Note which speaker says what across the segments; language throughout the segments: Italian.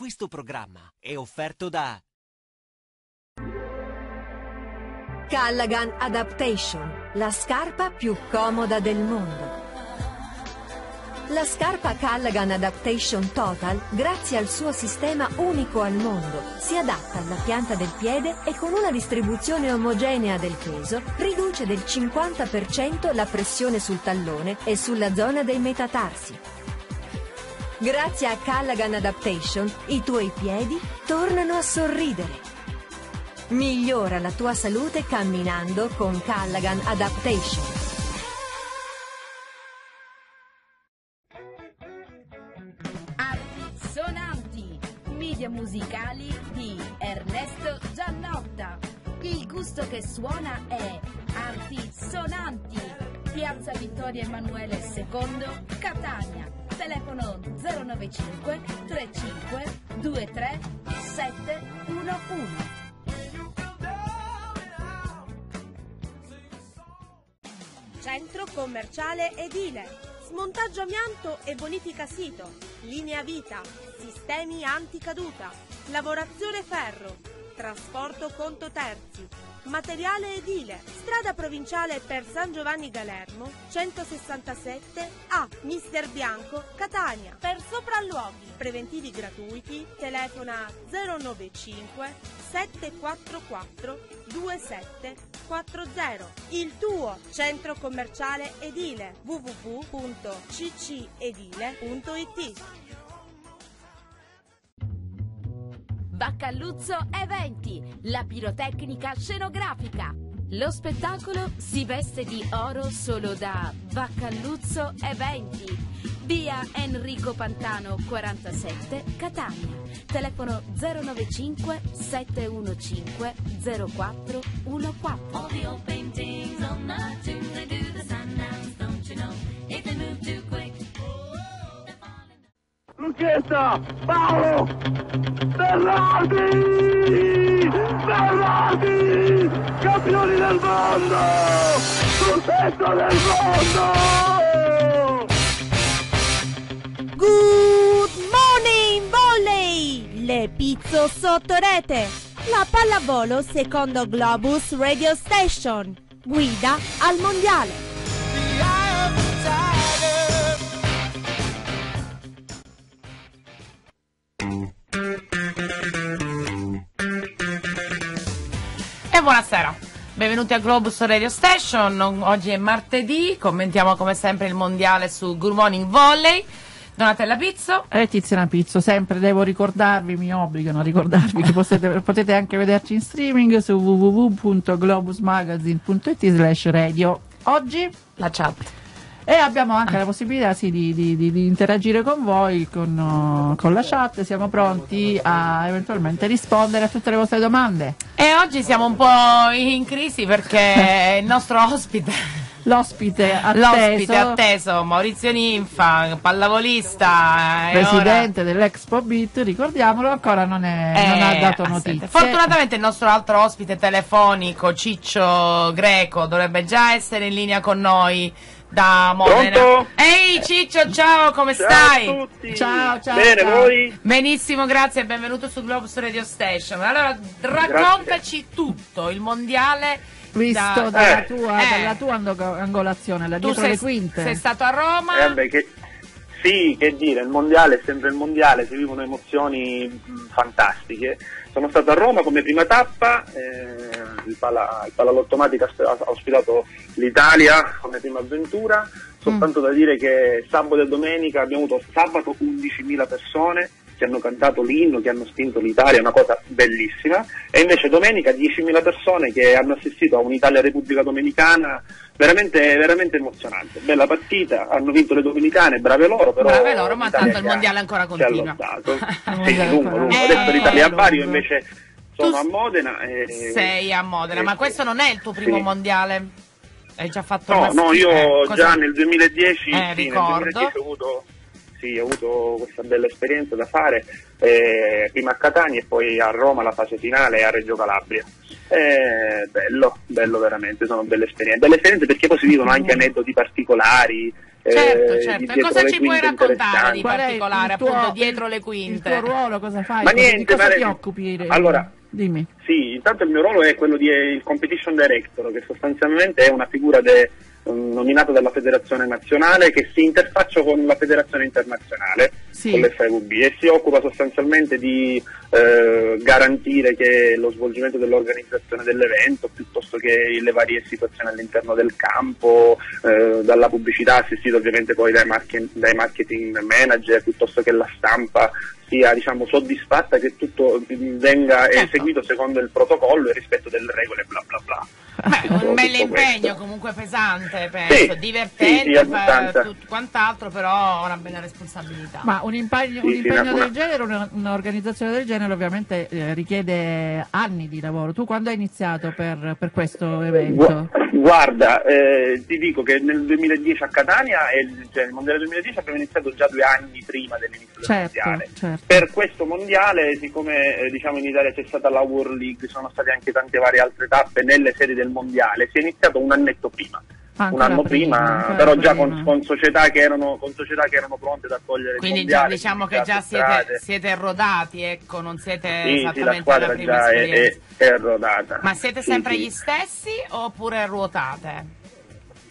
Speaker 1: Questo programma è offerto da
Speaker 2: Callaghan Adaptation, la scarpa più comoda del mondo. La scarpa Callaghan Adaptation Total, grazie al suo sistema unico al mondo, si adatta alla pianta del piede e con una distribuzione omogenea del peso riduce del 50% la pressione sul tallone e sulla zona dei metatarsi. Grazie a Callaghan Adaptation, i tuoi piedi tornano a sorridere. Migliora la tua salute camminando con Callaghan Adaptation.
Speaker 3: Arti sonanti, media musicali di Ernesto Giannotta. Il gusto che suona è Arti sonanti. Piazza Vittorio Emanuele II, Catania. Telefono 095 35 23 711.
Speaker 4: Centro commerciale edile. Smontaggio amianto e bonifica sito. Linea vita. Sistemi anticaduta. Lavorazione ferro. Trasporto conto terzi. Materiale edile. Strada provinciale per San Giovanni Galermo 167 A. Mister Bianco, Catania. Per sopralluoghi. Preventivi gratuiti. Telefona 095 744 2740. Il tuo centro commerciale edile www.ccedile.it
Speaker 3: Baccalluzzo Eventi, la pirotecnica scenografica. Lo spettacolo si veste di oro solo da Baccalluzzo Eventi. Via Enrico Pantano 47, Catania. Telefono 095 715 0414.
Speaker 5: Luchetta! Paolo! Bernardi! Bernardi! Campioni del mondo! Sul del mondo!
Speaker 4: Good morning volley! Le pizzo sotto rete. La pallavolo secondo Globus Radio Station. Guida al mondiale.
Speaker 6: Buonasera, benvenuti a Globus Radio Station. Oggi è martedì, commentiamo come sempre il mondiale su Good Morning Volley. Donatella Pizzo.
Speaker 7: E Tiziana Pizzo, sempre devo ricordarvi, mi obbligano a ricordarvi che potete, potete anche vederci in streaming su www.globusmagazine.it slash radio. Oggi
Speaker 6: La chat.
Speaker 7: E abbiamo anche la possibilità sì, di, di- di- di interagire con voi, con, uh, con la chat, siamo pronti a eventualmente rispondere a tutte le vostre domande.
Speaker 6: E oggi siamo un po' in crisi perché il nostro ospite,
Speaker 7: L'ospite atteso,
Speaker 6: l'ospite atteso, Maurizio Ninfa, pallavolista, e
Speaker 7: presidente dell'Expo Beat, ricordiamolo, ancora non, è,
Speaker 6: ora-
Speaker 7: non ha
Speaker 6: eh,
Speaker 7: dato notizie.
Speaker 6: Fortunatamente il nostro altro ospite telefonico, Ciccio Greco, dovrebbe già essere in linea con noi da Modena.
Speaker 5: Pronto?
Speaker 6: Ehi Ciccio, ciao, come
Speaker 5: Ciao
Speaker 6: stai?
Speaker 5: a tutti!
Speaker 7: Ciao, ciao,
Speaker 5: Bene,
Speaker 7: ciao.
Speaker 5: voi?
Speaker 6: Benissimo, grazie e benvenuto su Globus Radio Station. Allora, raccontaci tutto, il mondiale
Speaker 7: Visto
Speaker 6: da-
Speaker 7: dalla,
Speaker 5: Eh.
Speaker 7: tua,
Speaker 6: Eh.
Speaker 7: dalla tua angolazione,
Speaker 6: Tu
Speaker 7: dietro
Speaker 6: sei,
Speaker 7: le quinte.
Speaker 6: sei stato a Roma?
Speaker 5: Eh, vabbè, che... Sì, che dire, il mondiale è sempre il mondiale, si vivono emozioni mh, fantastiche. Sono stato a Roma come prima tappa, eh, il, pala, il Palalottomatica ha ha ospitato l'Italia come prima avventura, soltanto da dire che sabato e domenica abbiamo avuto sabato 11.000 persone che hanno cantato l'inno, che hanno spinto l'Italia, è una cosa bellissima, e invece domenica 10.000 persone che hanno assistito a un'Italia-Repubblica Dominicana veramente, veramente emozionante. Bella partita, hanno vinto le dominicane, brave loro, però
Speaker 6: Brave loro, ma tanto il mondiale ancora continua.
Speaker 5: sì, lungo, lungo.
Speaker 6: Eh,
Speaker 5: Adesso l'Italia a Bari, io
Speaker 7: lungo.
Speaker 5: invece sono a Modena. E...
Speaker 6: Sei a Modena,
Speaker 5: eh,
Speaker 6: ma questo non è il tuo primo
Speaker 5: sì.
Speaker 6: mondiale? Hai già fatto
Speaker 5: No, no, io
Speaker 6: eh, cosa-
Speaker 5: già nel 2010,
Speaker 6: Eh,
Speaker 5: sì, nel
Speaker 6: ricordo.
Speaker 5: 2010 ho avuto, sì, ho avuto questa bella esperienza da fare, eh, prima a Catania e poi a Roma la fase finale a Reggio Calabria. Eh, bello, bello veramente, sono belle esperienze. Belle esperienze perché poi si vivono anche aneddoti particolari, eh,
Speaker 6: Certo,
Speaker 5: di
Speaker 6: certo. E cosa ci puoi raccontare di
Speaker 7: il
Speaker 6: particolare,
Speaker 7: tuo-
Speaker 6: appunto, dietro le
Speaker 7: Il
Speaker 6: quinte?
Speaker 7: tuo ruolo cosa fai?
Speaker 5: Ma
Speaker 7: Cosa- di
Speaker 5: niente,
Speaker 7: cosa
Speaker 5: ma-
Speaker 7: ti occupi?
Speaker 5: Allora,
Speaker 7: Dimmi.
Speaker 5: Sì, intanto il mio ruolo è quello di eh, il competition director, che sostanzialmente è una figura de- nominata dalla federazione nazionale che si interfaccia con la federazione internazionale,
Speaker 7: Sì.
Speaker 5: con l'FVB, e si occupa sostanzialmente di eh, garantire che lo svolgimento dell'organizzazione dell'evento, piuttosto che le varie situazioni all'interno del campo, eh, dalla pubblicità assistita ovviamente poi dai, market- dai marketing manager, piuttosto che la stampa sia diciamo, soddisfatta che tutto mm, venga
Speaker 6: Certo.
Speaker 5: eseguito secondo il protocollo e rispetto delle regole bla bla bla.
Speaker 6: Beh, un bel impegno comunque pesante, penso,
Speaker 5: Sì,
Speaker 6: divertente,
Speaker 5: sì,
Speaker 6: fa- tutto quant'altro, però una bella responsabilità.
Speaker 7: Ma un impegno,
Speaker 5: Sì,
Speaker 7: un impegno del genere, una- un'organizzazione del genere ovviamente eh, richiede anni di lavoro. Tu quando hai iniziato per, per questo evento?
Speaker 5: Gu- Guarda, eh, ti dico che nel 2010 a Catania, e il- cioè nel mondiale 2010 abbiamo iniziato già due anni prima dell'inizio del
Speaker 7: Certo,
Speaker 5: mondiale.
Speaker 7: certo.
Speaker 5: Per questo mondiale, siccome eh, diciamo in Italia c'è stata la World League, sono state anche tante varie altre tappe nelle sedi del mondiale, si è iniziato un annetto prima.
Speaker 7: Ah,
Speaker 5: un
Speaker 7: ancora
Speaker 5: anno prima,
Speaker 7: ancora
Speaker 5: però già
Speaker 7: prima.
Speaker 5: con, con società che erano, con società che erano pronte ad accogliere
Speaker 6: Quindi
Speaker 5: il
Speaker 6: già,
Speaker 5: mondiale.
Speaker 6: diciamo che
Speaker 5: quindi
Speaker 6: già siete, siete rodati, ecco, non siete
Speaker 5: Sì, sì, la
Speaker 6: esattamente
Speaker 5: squadra
Speaker 6: prima
Speaker 5: già è, è, è rodata.
Speaker 6: Ma siete sempre
Speaker 5: sì.
Speaker 6: gli stessi oppure ruotate?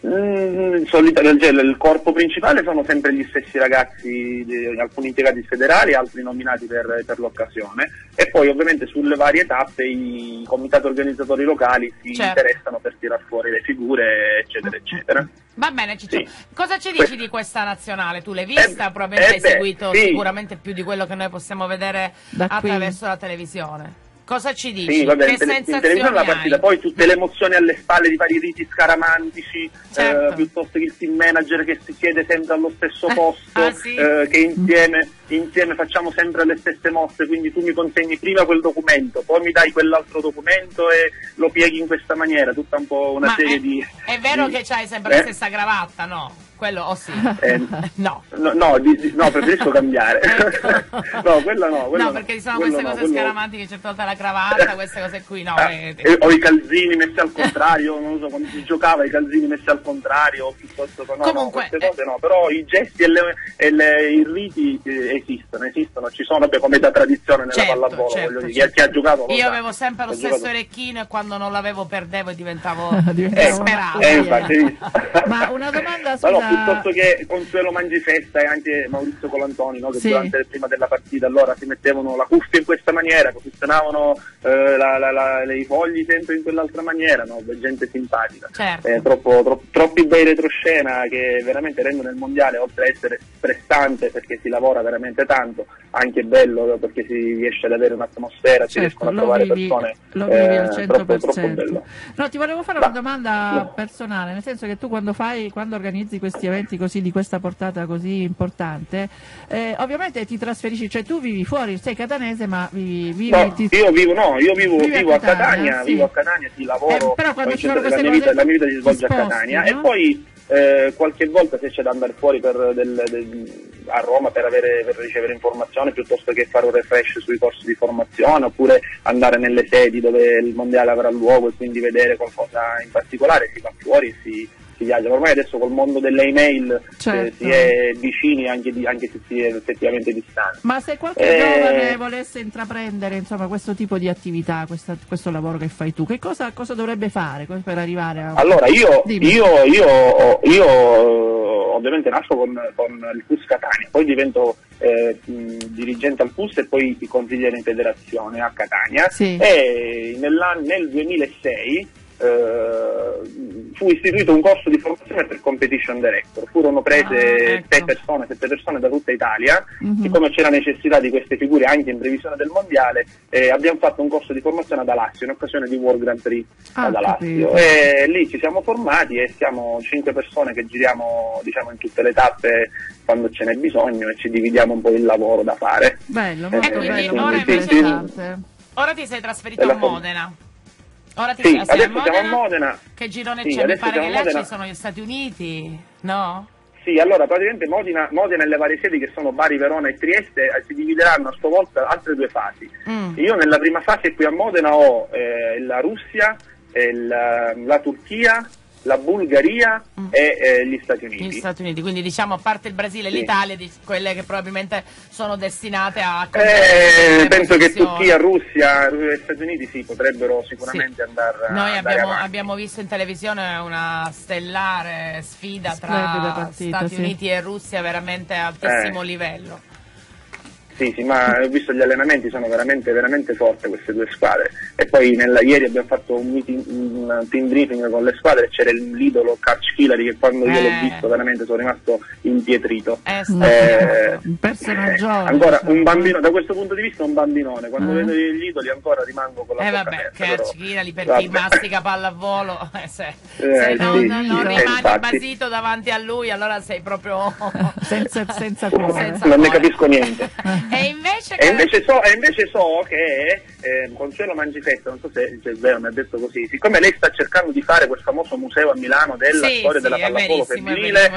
Speaker 5: Mm, solita- cioè, il corpo principale sono sempre gli stessi ragazzi, alcuni impiegati federali, altri nominati per, per l'occasione e poi ovviamente sulle varie tappe i comitati organizzatori locali si
Speaker 6: Certo.
Speaker 5: interessano per tirar fuori le figure eccetera eccetera.
Speaker 6: Va bene, Ciccio.
Speaker 5: Sì.
Speaker 6: Cosa ci dici di questa nazionale? Tu l'hai vista?
Speaker 5: Eh,
Speaker 6: Probabilmente
Speaker 5: eh
Speaker 6: hai
Speaker 5: beh,
Speaker 6: seguito
Speaker 5: sì.
Speaker 6: sicuramente più di quello che noi possiamo vedere
Speaker 7: Da qui.
Speaker 6: attraverso la televisione. Cosa ci dici?
Speaker 5: Sì, vabbè,
Speaker 6: che
Speaker 5: tele- in televisione la
Speaker 6: hai?
Speaker 5: partita, poi tutte le emozioni alle spalle di vari riti scaramantici,
Speaker 6: Certo.
Speaker 5: eh, piuttosto che il team manager che si siede sempre allo stesso posto,
Speaker 6: Ah, sì?
Speaker 5: eh, che insieme, insieme facciamo sempre le stesse mosse, quindi tu mi consegni prima quel documento, poi mi dai quell'altro documento e lo pieghi in questa maniera, tutta un po' una
Speaker 6: Ma
Speaker 5: serie
Speaker 6: è,
Speaker 5: di...
Speaker 6: è vero
Speaker 5: di-
Speaker 6: che c'hai sempre la
Speaker 5: eh?
Speaker 6: stessa cravatta, no? Quello o sì?
Speaker 5: Eh,
Speaker 6: no.
Speaker 5: No, no, di- di- no, preferisco cambiare. no, quella no. Quella
Speaker 6: no, perché ci sono
Speaker 5: quello
Speaker 6: queste cose
Speaker 5: quello-
Speaker 6: scaramantiche, certe volte la cravatta, queste cose qui, no?
Speaker 5: Ah,
Speaker 6: eh,
Speaker 5: e- o i calzini messi al contrario, non so, quando si giocava i calzini messi al contrario, piuttosto che no,
Speaker 6: Comunque,
Speaker 5: no, queste cose no, però i gesti e, le- e le- i riti eh, esistono, esistono, ci sono vabbè, come da tradizione nella
Speaker 6: Certo,
Speaker 5: pallavolo,
Speaker 6: certo,
Speaker 5: dire,
Speaker 6: certo.
Speaker 5: chi ha giocato
Speaker 6: Io avevo sempre lo stesso
Speaker 5: giocato-
Speaker 6: orecchino e quando non l'avevo perdevo e diventavo
Speaker 7: Diventavo
Speaker 5: Eh?
Speaker 7: Ma una domanda, scusa-
Speaker 5: piuttosto che Consuelo Mangifesta e anche Maurizio Colantoni, no, che
Speaker 7: Sì.
Speaker 5: durante prima della partita allora si mettevano la cuffia in questa maniera, posizionavano eh, la- la- la- i fogli sempre in quell'altra maniera, no? gente simpatica.
Speaker 6: Certo.
Speaker 5: Eh, troppo- tro- troppi bei retroscena che veramente rendono il mondiale, oltre a essere stressante perché si lavora veramente tanto, anche bello perché si riesce ad avere un'atmosfera, si
Speaker 7: Certo,
Speaker 5: riescono a trovare
Speaker 7: vivi,
Speaker 5: persone
Speaker 7: lo vivi
Speaker 5: eh,
Speaker 7: al
Speaker 5: troppo, troppo
Speaker 7: 100%.
Speaker 5: bello.
Speaker 7: No, ti volevo fare
Speaker 5: Ma-
Speaker 7: una domanda
Speaker 5: no.
Speaker 7: personale, nel senso che tu quando fai, quando organizzi questi eventi così di questa portata così importante, eh, ovviamente ti trasferisci, cioè tu vivi fuori, sei catanese ma vivi, vivi
Speaker 5: No,
Speaker 7: ti-
Speaker 5: io vivo, no, io vivo,
Speaker 7: a
Speaker 5: vivo a
Speaker 7: Catania,
Speaker 5: Catania,
Speaker 7: sì.
Speaker 5: vivo a Catania, sì, lavoro,
Speaker 7: Eh, però quando ci sono
Speaker 5: c'è- la,
Speaker 7: queste
Speaker 5: mia vita, la mia vita si
Speaker 7: ti
Speaker 5: svolge a
Speaker 7: sposti,
Speaker 5: Catania
Speaker 7: no?
Speaker 5: e poi eh, qualche volta se c'è da andare fuori per del- del- a Roma per, avere, per ricevere informazioni piuttosto che fare un refresh sui corsi di formazione oppure andare nelle sedi dove il mondiale avrà luogo e quindi vedere qualcosa in particolare, si va fuori e si, si viaggia. Ormai adesso col mondo delle email eh,
Speaker 7: Certo.
Speaker 5: si è vicini anche, di- anche se si è effettivamente distanti.
Speaker 7: Ma se qualche
Speaker 5: Eh,
Speaker 7: giovane volesse intraprendere insomma, questo tipo di attività, questa- questo lavoro che fai tu, che cosa, cosa dovrebbe fare per arrivare a...
Speaker 5: Allora, io, io, io, io, eh, ovviamente nasco con, con il PUS Catania, poi divento eh, dirigente al PUS e poi consigliere in federazione a Catania
Speaker 7: Sì.
Speaker 5: e nel 2006 eh, fu istituito un corso di formazione per competition director, furono
Speaker 6: Ah,
Speaker 5: prese
Speaker 6: ecco.
Speaker 5: sei persone, sette persone da tutta Italia,
Speaker 7: Mhm.
Speaker 5: siccome c'era necessità di queste figure anche in previsione del mondiale, eh, abbiamo fatto un corso di formazione ad Alassio in occasione di World Grand Prix
Speaker 7: Ah,
Speaker 5: ad Alassio e lì ci siamo formati e siamo cinque persone che giriamo diciamo in tutte le tappe quando ce n'è bisogno e ci dividiamo un po' il lavoro da fare.
Speaker 7: Bello,
Speaker 5: Eh,
Speaker 7: molto
Speaker 6: quindi
Speaker 7: bello,
Speaker 6: ora ti sei trasferito a. Modena. Ora ti
Speaker 5: Sì, adesso siamo a Modena.
Speaker 6: Che girone
Speaker 5: Sì,
Speaker 6: c'è? Mi pare che
Speaker 5: a
Speaker 6: là ci sono gli Stati Uniti, no?
Speaker 5: Sì, allora praticamente Modena, Modena e le varie sedi che sono Bari, Verona e Trieste eh, si divideranno a sua volta altre due fasi.
Speaker 6: Mm.
Speaker 5: Io nella prima fase qui a Modena ho eh, la Russia, e la, la Turchia la Bulgaria
Speaker 6: Mm.
Speaker 5: e eh, gli Stati Uniti.
Speaker 6: Gli Stati Uniti, quindi diciamo a parte il Brasile e
Speaker 5: Sì.
Speaker 6: l'Italia, di quelle che probabilmente sono destinate a...
Speaker 5: Eh, penso che. Turchia, Russia e Stati Uniti sì, potrebbero sicuramente andare
Speaker 6: Noi
Speaker 5: andare
Speaker 6: abbiamo, abbiamo visto in televisione una stellare sfida
Speaker 7: Splendida
Speaker 6: tra
Speaker 7: partita,
Speaker 6: Stati
Speaker 7: sì.
Speaker 6: Uniti e Russia veramente a altissimo
Speaker 5: Eh.
Speaker 6: livello.
Speaker 5: Sì, sì, ma ho visto gli allenamenti, sono veramente, veramente forti queste due squadre. E poi nella- ieri abbiamo fatto un, meeting, un team briefing con le squadre e c'era l'idolo Catch Hillary che quando io
Speaker 6: Eh.
Speaker 5: l'ho visto veramente sono rimasto impietrito.
Speaker 6: Eh,
Speaker 7: Mm.
Speaker 5: Eh,
Speaker 7: un personaggio
Speaker 5: ancora un bambino, da questo punto di vista un bambinone, quando
Speaker 7: Eh.
Speaker 5: vedo gli idoli ancora rimango con la
Speaker 6: Eh vabbè,
Speaker 5: aperta,
Speaker 6: che
Speaker 5: però-
Speaker 6: arcichirali per
Speaker 5: vabbè.
Speaker 6: chi mastica pallavolo, eh, se,
Speaker 5: Eh,
Speaker 6: se non,
Speaker 5: sì,
Speaker 6: non
Speaker 5: sì,
Speaker 6: rimani
Speaker 5: eh, infatti.
Speaker 6: basito davanti a lui, allora sei proprio...
Speaker 7: senza, senza cuore.
Speaker 6: Senza-
Speaker 5: non ne capisco niente.
Speaker 6: e invece...
Speaker 5: E invece so, e invece so che eh, Consuelo Mangifetta, non so se, è vero, mi ha detto così, siccome lei sta cercando di fare quel famoso museo a Milano della
Speaker 6: Sì,
Speaker 5: storia
Speaker 6: sì,
Speaker 5: della pallavolo femminile,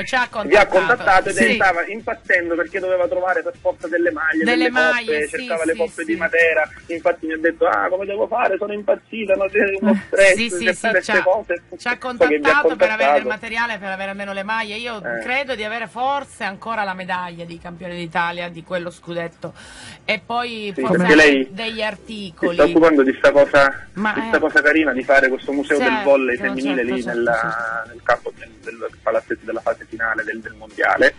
Speaker 5: vi ha
Speaker 6: contattato.
Speaker 5: ed
Speaker 6: Sì.
Speaker 5: stava impazzendo perché doveva trovare per forza delle maglie,
Speaker 6: Delle
Speaker 5: delle,
Speaker 6: maglie,
Speaker 5: coppe,
Speaker 6: sì,
Speaker 5: cercava le coppe
Speaker 6: sì.
Speaker 5: di Matera, infatti mi ha detto ah come devo fare, sono impazzita, non c'è uno stress,
Speaker 6: Sì, sì, sì, ci ha,
Speaker 5: cose.
Speaker 6: ci ha
Speaker 5: So
Speaker 6: contattato per avere il
Speaker 5: contattato.
Speaker 6: materiale, per avere almeno le maglie. Io
Speaker 5: Eh.
Speaker 6: credo di avere forse ancora la medaglia di campione d'Italia di quello scudetto e poi forse
Speaker 5: lei
Speaker 6: degli
Speaker 5: Si sta
Speaker 6: articoli.
Speaker 5: occupando di sta cosa,
Speaker 6: eh,
Speaker 5: cosa carina di fare questo museo del
Speaker 6: Certo,
Speaker 5: volley
Speaker 6: certo,
Speaker 5: femminile lì
Speaker 6: certo,
Speaker 5: nella-
Speaker 6: certo.
Speaker 5: nel campo del, del palazzetto della fase finale del, del mondiale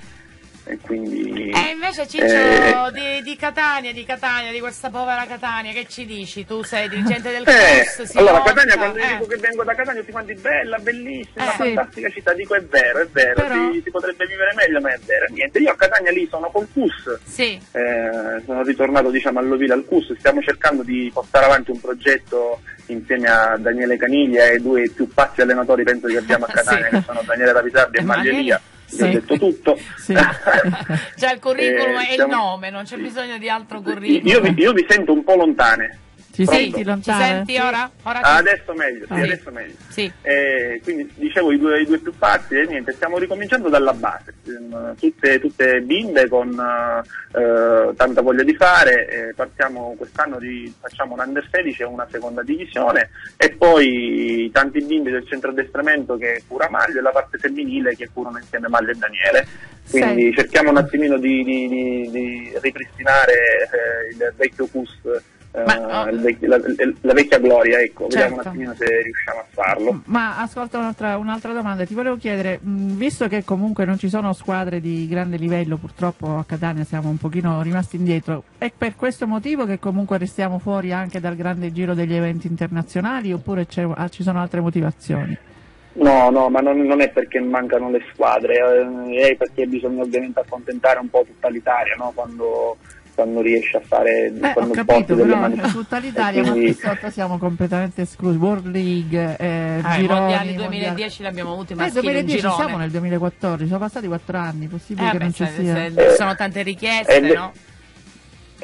Speaker 5: e quindi
Speaker 6: E invece Ciccio
Speaker 5: Eh,
Speaker 6: di, di Catania, di Catania, di questa povera Catania, che ci dici? Tu sei dirigente del
Speaker 5: eh,
Speaker 6: CUS,
Speaker 5: allora
Speaker 6: lotta,
Speaker 5: Catania quando
Speaker 6: eh.
Speaker 5: dico che vengo da Catania tutti quanti bella, bellissima,
Speaker 6: Eh,
Speaker 7: sì.
Speaker 5: fantastica città, dico è vero, è vero,
Speaker 7: Però-
Speaker 5: si, si potrebbe vivere meglio ma è vero, niente, io a Catania lì sono col CUS
Speaker 6: Sì,
Speaker 5: Eh, sono ritornato diciamo all'Ovile al CUS, stiamo cercando di portare avanti un progetto insieme a Daniele Caniglia e due più pazzi allenatori penso che abbiamo a Catania
Speaker 6: Sì.
Speaker 5: che sono Daniele Ravisardi e
Speaker 6: E
Speaker 5: Vi ho
Speaker 7: Sì.
Speaker 5: detto tutto.
Speaker 7: Sì.
Speaker 6: c'è il curriculum
Speaker 5: Eh,
Speaker 6: e il
Speaker 5: siamo-
Speaker 6: nome, non c'è bisogno di altro curriculum.
Speaker 5: Io io vi sento un po' lontane.
Speaker 7: Ci
Speaker 5: Pronto?
Speaker 7: senti
Speaker 6: Ci
Speaker 7: lontano?
Speaker 6: senti ora? Ora
Speaker 5: Ah,
Speaker 6: sì.
Speaker 5: adesso meglio, sì,
Speaker 7: Sì.
Speaker 5: adesso meglio.
Speaker 6: Sì.
Speaker 5: Eh, quindi dicevo i due, i due più pazzi e niente, stiamo ricominciando dalla base, Ehm, tutte, tutte bimbe con eh, tanta voglia di fare, eh, partiamo quest'anno di, facciamo un under 16 e una seconda divisione e poi tanti bimbi del centro addestramento che cura Maglio e la parte femminile che curano insieme Maglio e Daniele. Quindi
Speaker 7: Sei.
Speaker 5: cerchiamo un attimino di, di- di- di ripristinare eh, il vecchio CUS, eh,
Speaker 6: Ma, oh.
Speaker 5: il vec- la, la vecchia gloria, ecco, vediamo un
Speaker 6: Certo.
Speaker 5: attimino se riusciamo a farlo.
Speaker 7: Ma ascolta un'altra, un'altra domanda, ti volevo chiedere, mh, visto che comunque non ci sono squadre di grande livello, purtroppo a Catania siamo un pochino rimasti indietro, è per questo motivo che comunque restiamo fuori anche dal grande giro degli eventi internazionali oppure c'è- ah, ci sono altre motivazioni?
Speaker 5: No, no, ma non, non è perché mancano le squadre, eh, è perché bisogna ovviamente accontentare un po' tutta l'Italia, no? Quando, quando riesce a fare,
Speaker 7: Eh, ho capito, però
Speaker 5: mani.
Speaker 7: per tutta l'Italia,
Speaker 5: E
Speaker 7: ma
Speaker 5: quindi-
Speaker 7: qui sotto siamo completamente esclusi. World League, eh,
Speaker 6: Ah,
Speaker 7: gironi,
Speaker 6: mondiali
Speaker 7: mondiali-
Speaker 6: 2010 li abbiamo avuti
Speaker 7: Eh,
Speaker 6: maschili in
Speaker 7: 2010
Speaker 6: girone.
Speaker 7: siamo nel 2014, sono passati quattro anni, possibile
Speaker 6: Eh,
Speaker 7: che
Speaker 6: beh,
Speaker 7: non ci sia.
Speaker 6: se-
Speaker 5: Eh,
Speaker 6: sono tante richieste,
Speaker 5: eh, beh,
Speaker 6: no?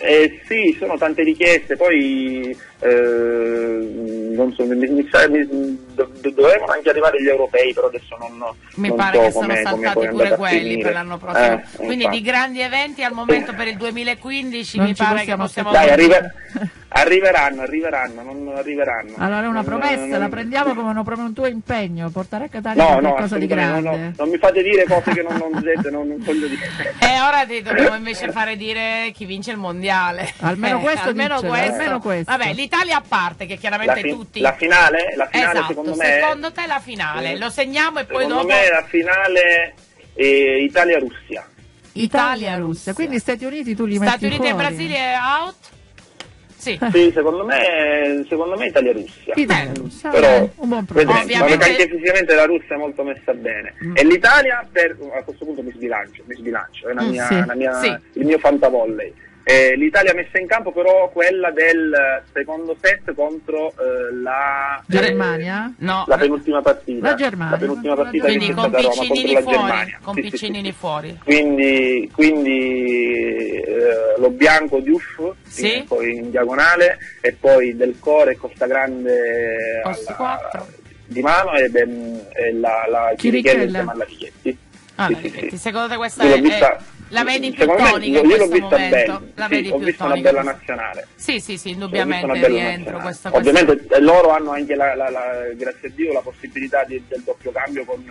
Speaker 5: Eh, sì, sono tante richieste, poi eh, non so, mi, mi sa- mi- do- do- dovevano anche arrivare gli europei, però adesso non,
Speaker 6: Mi
Speaker 5: non
Speaker 6: pare
Speaker 5: so
Speaker 6: che sono saltati pure quelli
Speaker 5: finire.
Speaker 6: per l'anno prossimo.
Speaker 5: Eh,
Speaker 6: Quindi
Speaker 5: infatti.
Speaker 6: di grandi eventi al momento per il 2015
Speaker 7: Non
Speaker 6: mi pare che
Speaker 7: possiamo
Speaker 5: Dai,
Speaker 7: aspettare.
Speaker 5: arrive- arriveranno, arriveranno, non arriveranno.
Speaker 7: Allora è una
Speaker 5: Non-
Speaker 7: promessa,
Speaker 5: non-
Speaker 7: la prendiamo come una- proprio un tuo impegno, portare a Catania
Speaker 5: No, no,
Speaker 7: qualcosa di
Speaker 5: assolutamente,
Speaker 7: grande.
Speaker 5: no, no, non mi fate dire cose che non, non dite, non, non voglio dire.
Speaker 6: E ora ti dobbiamo invece fare dire chi vince il mondiale.
Speaker 7: Almeno
Speaker 6: Eh,
Speaker 7: questo
Speaker 6: almeno
Speaker 7: diccelo,
Speaker 6: questo.
Speaker 7: almeno questo.
Speaker 6: Vabbè, l'Italia a parte, che
Speaker 5: La,
Speaker 6: chiaramente
Speaker 5: fi-
Speaker 6: tutti.
Speaker 5: la finale, la finale
Speaker 6: esatto,
Speaker 5: secondo me,
Speaker 6: secondo te la finale. Lo segniamo e poi
Speaker 5: secondo
Speaker 6: dopo.
Speaker 5: me la finale è Italia-Russia.
Speaker 7: Italia-Russia, quindi Stati Uniti tu li
Speaker 6: Stati
Speaker 7: metti
Speaker 6: Uniti e
Speaker 7: fuori.
Speaker 6: Brasile out? Sì.
Speaker 5: Sì, secondo me, secondo me Italia-Russia.
Speaker 7: Italia-Russia,
Speaker 5: Però
Speaker 7: eh, un buon
Speaker 5: vedremo,
Speaker 7: progetto.
Speaker 6: Ovviamente-
Speaker 5: ma perché fisicamente la Russia è molto messa bene.
Speaker 7: Mm.
Speaker 5: E l'Italia per, a questo punto mi sbilancio, mi sbilancio, è la
Speaker 7: Mm,
Speaker 5: mia-
Speaker 7: sì.
Speaker 5: la mia-
Speaker 6: Sì.
Speaker 5: il mio fantavolley. Eh, L'Italia messa in campo però quella del secondo set contro eh, la
Speaker 7: Germania?
Speaker 6: No.
Speaker 5: la penultima partita.
Speaker 7: La Germania.
Speaker 5: penultima partita
Speaker 6: Quindi
Speaker 5: che c'è
Speaker 6: con
Speaker 5: stata a Roma contro
Speaker 6: piccinini
Speaker 5: la
Speaker 6: fuori.
Speaker 5: Germania.
Speaker 6: Con
Speaker 5: Sì, sì,
Speaker 6: piccinini
Speaker 5: sì.
Speaker 6: fuori.
Speaker 5: Quindi, quindi eh, lo bianco di Uff
Speaker 6: Sì.
Speaker 5: in- poi in diagonale e poi del core Costa Grande alla- di mano e, ben- e la, la
Speaker 7: Chirichella.
Speaker 5: Insieme alla Righetti.
Speaker 6: Ah,
Speaker 5: Sì,
Speaker 6: la
Speaker 5: sì, sì.
Speaker 6: Secondo te questa è,
Speaker 5: vista-
Speaker 6: è- La vedi più
Speaker 5: me,
Speaker 6: tonica
Speaker 5: io
Speaker 6: in
Speaker 5: l'ho
Speaker 6: questo momento.
Speaker 5: bene.
Speaker 6: La
Speaker 5: Sì,
Speaker 6: vedi
Speaker 5: ho
Speaker 6: più
Speaker 5: visto una
Speaker 6: tonica.
Speaker 5: bella nazionale.
Speaker 6: Sì, sì, sì, indubbiamente
Speaker 5: una
Speaker 6: rientro questa questa-
Speaker 5: Ovviamente eh, loro hanno anche, la, la- la- grazie a Dio, la possibilità di- del doppio cambio con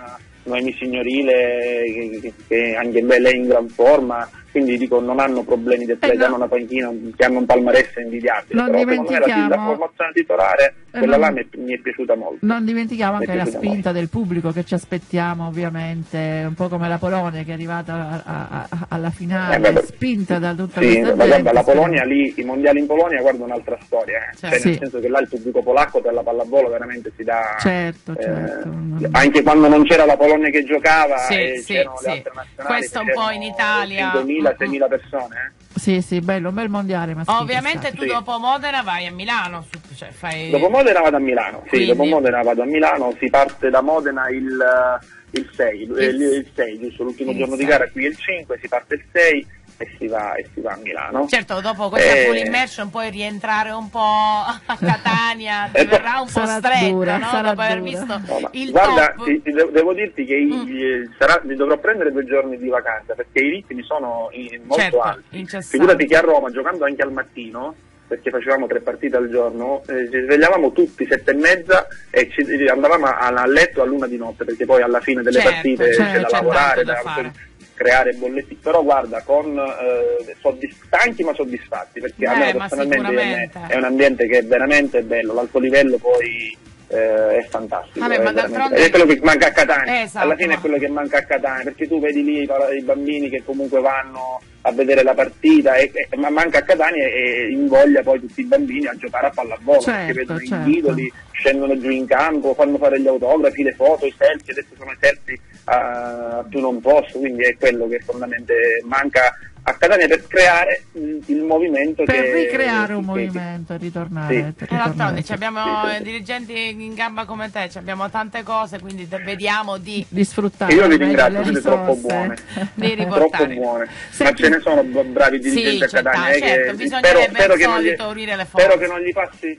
Speaker 5: Noemi Signorile, che, che- che anche lei è in gran forma, quindi dico non hanno problemi del play,
Speaker 7: Eh, no.
Speaker 5: una panchina che hanno un palmarès invidiabile.
Speaker 7: Non
Speaker 5: Però secondo me la, la
Speaker 7: dimentichiamo-
Speaker 5: formazione titolare,
Speaker 7: Eh,
Speaker 5: quella
Speaker 7: non-
Speaker 5: là mi, è- mi è piaciuta molto.
Speaker 7: Non dimentichiamo anche la spinta del pubblico che ci aspettiamo ovviamente, un po' come la Polonia che è arrivata a- a- alla finale,
Speaker 5: Eh, beh,
Speaker 7: spinta da tutta
Speaker 5: Sì,
Speaker 7: gente.
Speaker 5: guarda, la Polonia lì, i mondiali in Polonia, guarda un'altra storia, eh. Cioè, nel
Speaker 7: Sì.
Speaker 5: senso che là il pubblico polacco per la pallavolo veramente si dà...
Speaker 7: Certo,
Speaker 5: eh,
Speaker 7: certo.
Speaker 5: anche quando non c'era la Polonia che giocava
Speaker 6: Sì,
Speaker 5: e
Speaker 6: sì,
Speaker 5: c'erano
Speaker 6: sì.
Speaker 5: le altre nazionali
Speaker 6: Questo un po' in Italia.
Speaker 5: 5.000,
Speaker 6: Mm,
Speaker 5: 6.000 persone eh.
Speaker 7: Sì, sì, bello, un bel mondiale maschile.
Speaker 6: Ovviamente tu
Speaker 5: Sì.
Speaker 6: dopo Modena vai a Milano, cioè fai...
Speaker 5: dopo Modena vado a Milano sì,
Speaker 6: Quindi-
Speaker 5: dopo Modena vado a Milano si parte da Modena il, il 6 il,
Speaker 6: Il-
Speaker 5: il 6 giusto l'ultimo
Speaker 6: il
Speaker 5: giorno di
Speaker 6: 6.
Speaker 5: gara qui è il 5 si parte il 6 e si va, e si va a Milano
Speaker 6: Certo, dopo questa
Speaker 5: Eh,
Speaker 6: full immersion puoi rientrare un po' a Catania, ti
Speaker 5: Eh,
Speaker 6: verrà un po'
Speaker 7: sarà
Speaker 6: stretto,
Speaker 7: dura,
Speaker 6: no? Dopo aver
Speaker 7: dura.
Speaker 6: visto
Speaker 5: No, ma
Speaker 6: il
Speaker 5: guarda,
Speaker 6: top.
Speaker 5: ti- ti devo, devo dirti che
Speaker 6: Mm.
Speaker 5: sarà- mi dovrò prendere due giorni di vacanza perché i ritmi sono i- molto
Speaker 6: Certo,
Speaker 5: alti. Figurati che a Roma, giocando anche al mattino, perché facevamo tre partite al giorno, eh, ci svegliavamo tutti sette e mezza e ci, andavamo a, a letto a luna di notte perché poi alla fine delle
Speaker 6: Certo,
Speaker 5: partite
Speaker 6: certo,
Speaker 5: c'è da
Speaker 6: c'è
Speaker 5: lavorare,
Speaker 6: da
Speaker 5: da,
Speaker 6: fare.
Speaker 5: Creare bolletti. Però guarda, con eh, soddisf- stanchi ma soddisfatti perché a
Speaker 6: Eh,
Speaker 5: me personalmente è, un ambiente che è veramente bello, l'alto livello poi eh, è fantastico.
Speaker 6: Vabbè,
Speaker 5: è, veramente- è quello che manca a Catania.
Speaker 6: Esatto,
Speaker 5: Alla fine è quello che manca a Catania, perché tu vedi lì i bambini che comunque vanno a vedere la partita, e, e- ma manca a Catania e invoglia poi tutti i bambini a giocare a pallavolo,
Speaker 7: Certo,
Speaker 5: perché vedono
Speaker 7: certo.
Speaker 5: gli idoli, scendono giù in campo, fanno fare gli autografi, le foto, i selfie, adesso sono i selfie a più non posso, quindi è quello che fondamentalmente manca a Catania per creare il movimento
Speaker 7: Per
Speaker 5: che...
Speaker 7: ricreare un
Speaker 5: che-
Speaker 7: movimento e ritornare.
Speaker 5: Sì.
Speaker 7: ritornare.
Speaker 6: ci abbiamo
Speaker 5: Sì, sì,
Speaker 6: eh, dirigenti in gamba come te, ci abbiamo tante cose, quindi vediamo di,
Speaker 7: Di sfruttare
Speaker 5: io
Speaker 7: meglio
Speaker 5: ringrazio, siete troppo buone.
Speaker 6: di
Speaker 5: troppo buone. Ma ce ne sono bravi dirigenti
Speaker 6: Sì,
Speaker 5: a Catania.
Speaker 6: ta-
Speaker 5: eh,
Speaker 6: certo, bisognerebbe
Speaker 5: spero, spero che gli, spero che non gli passi.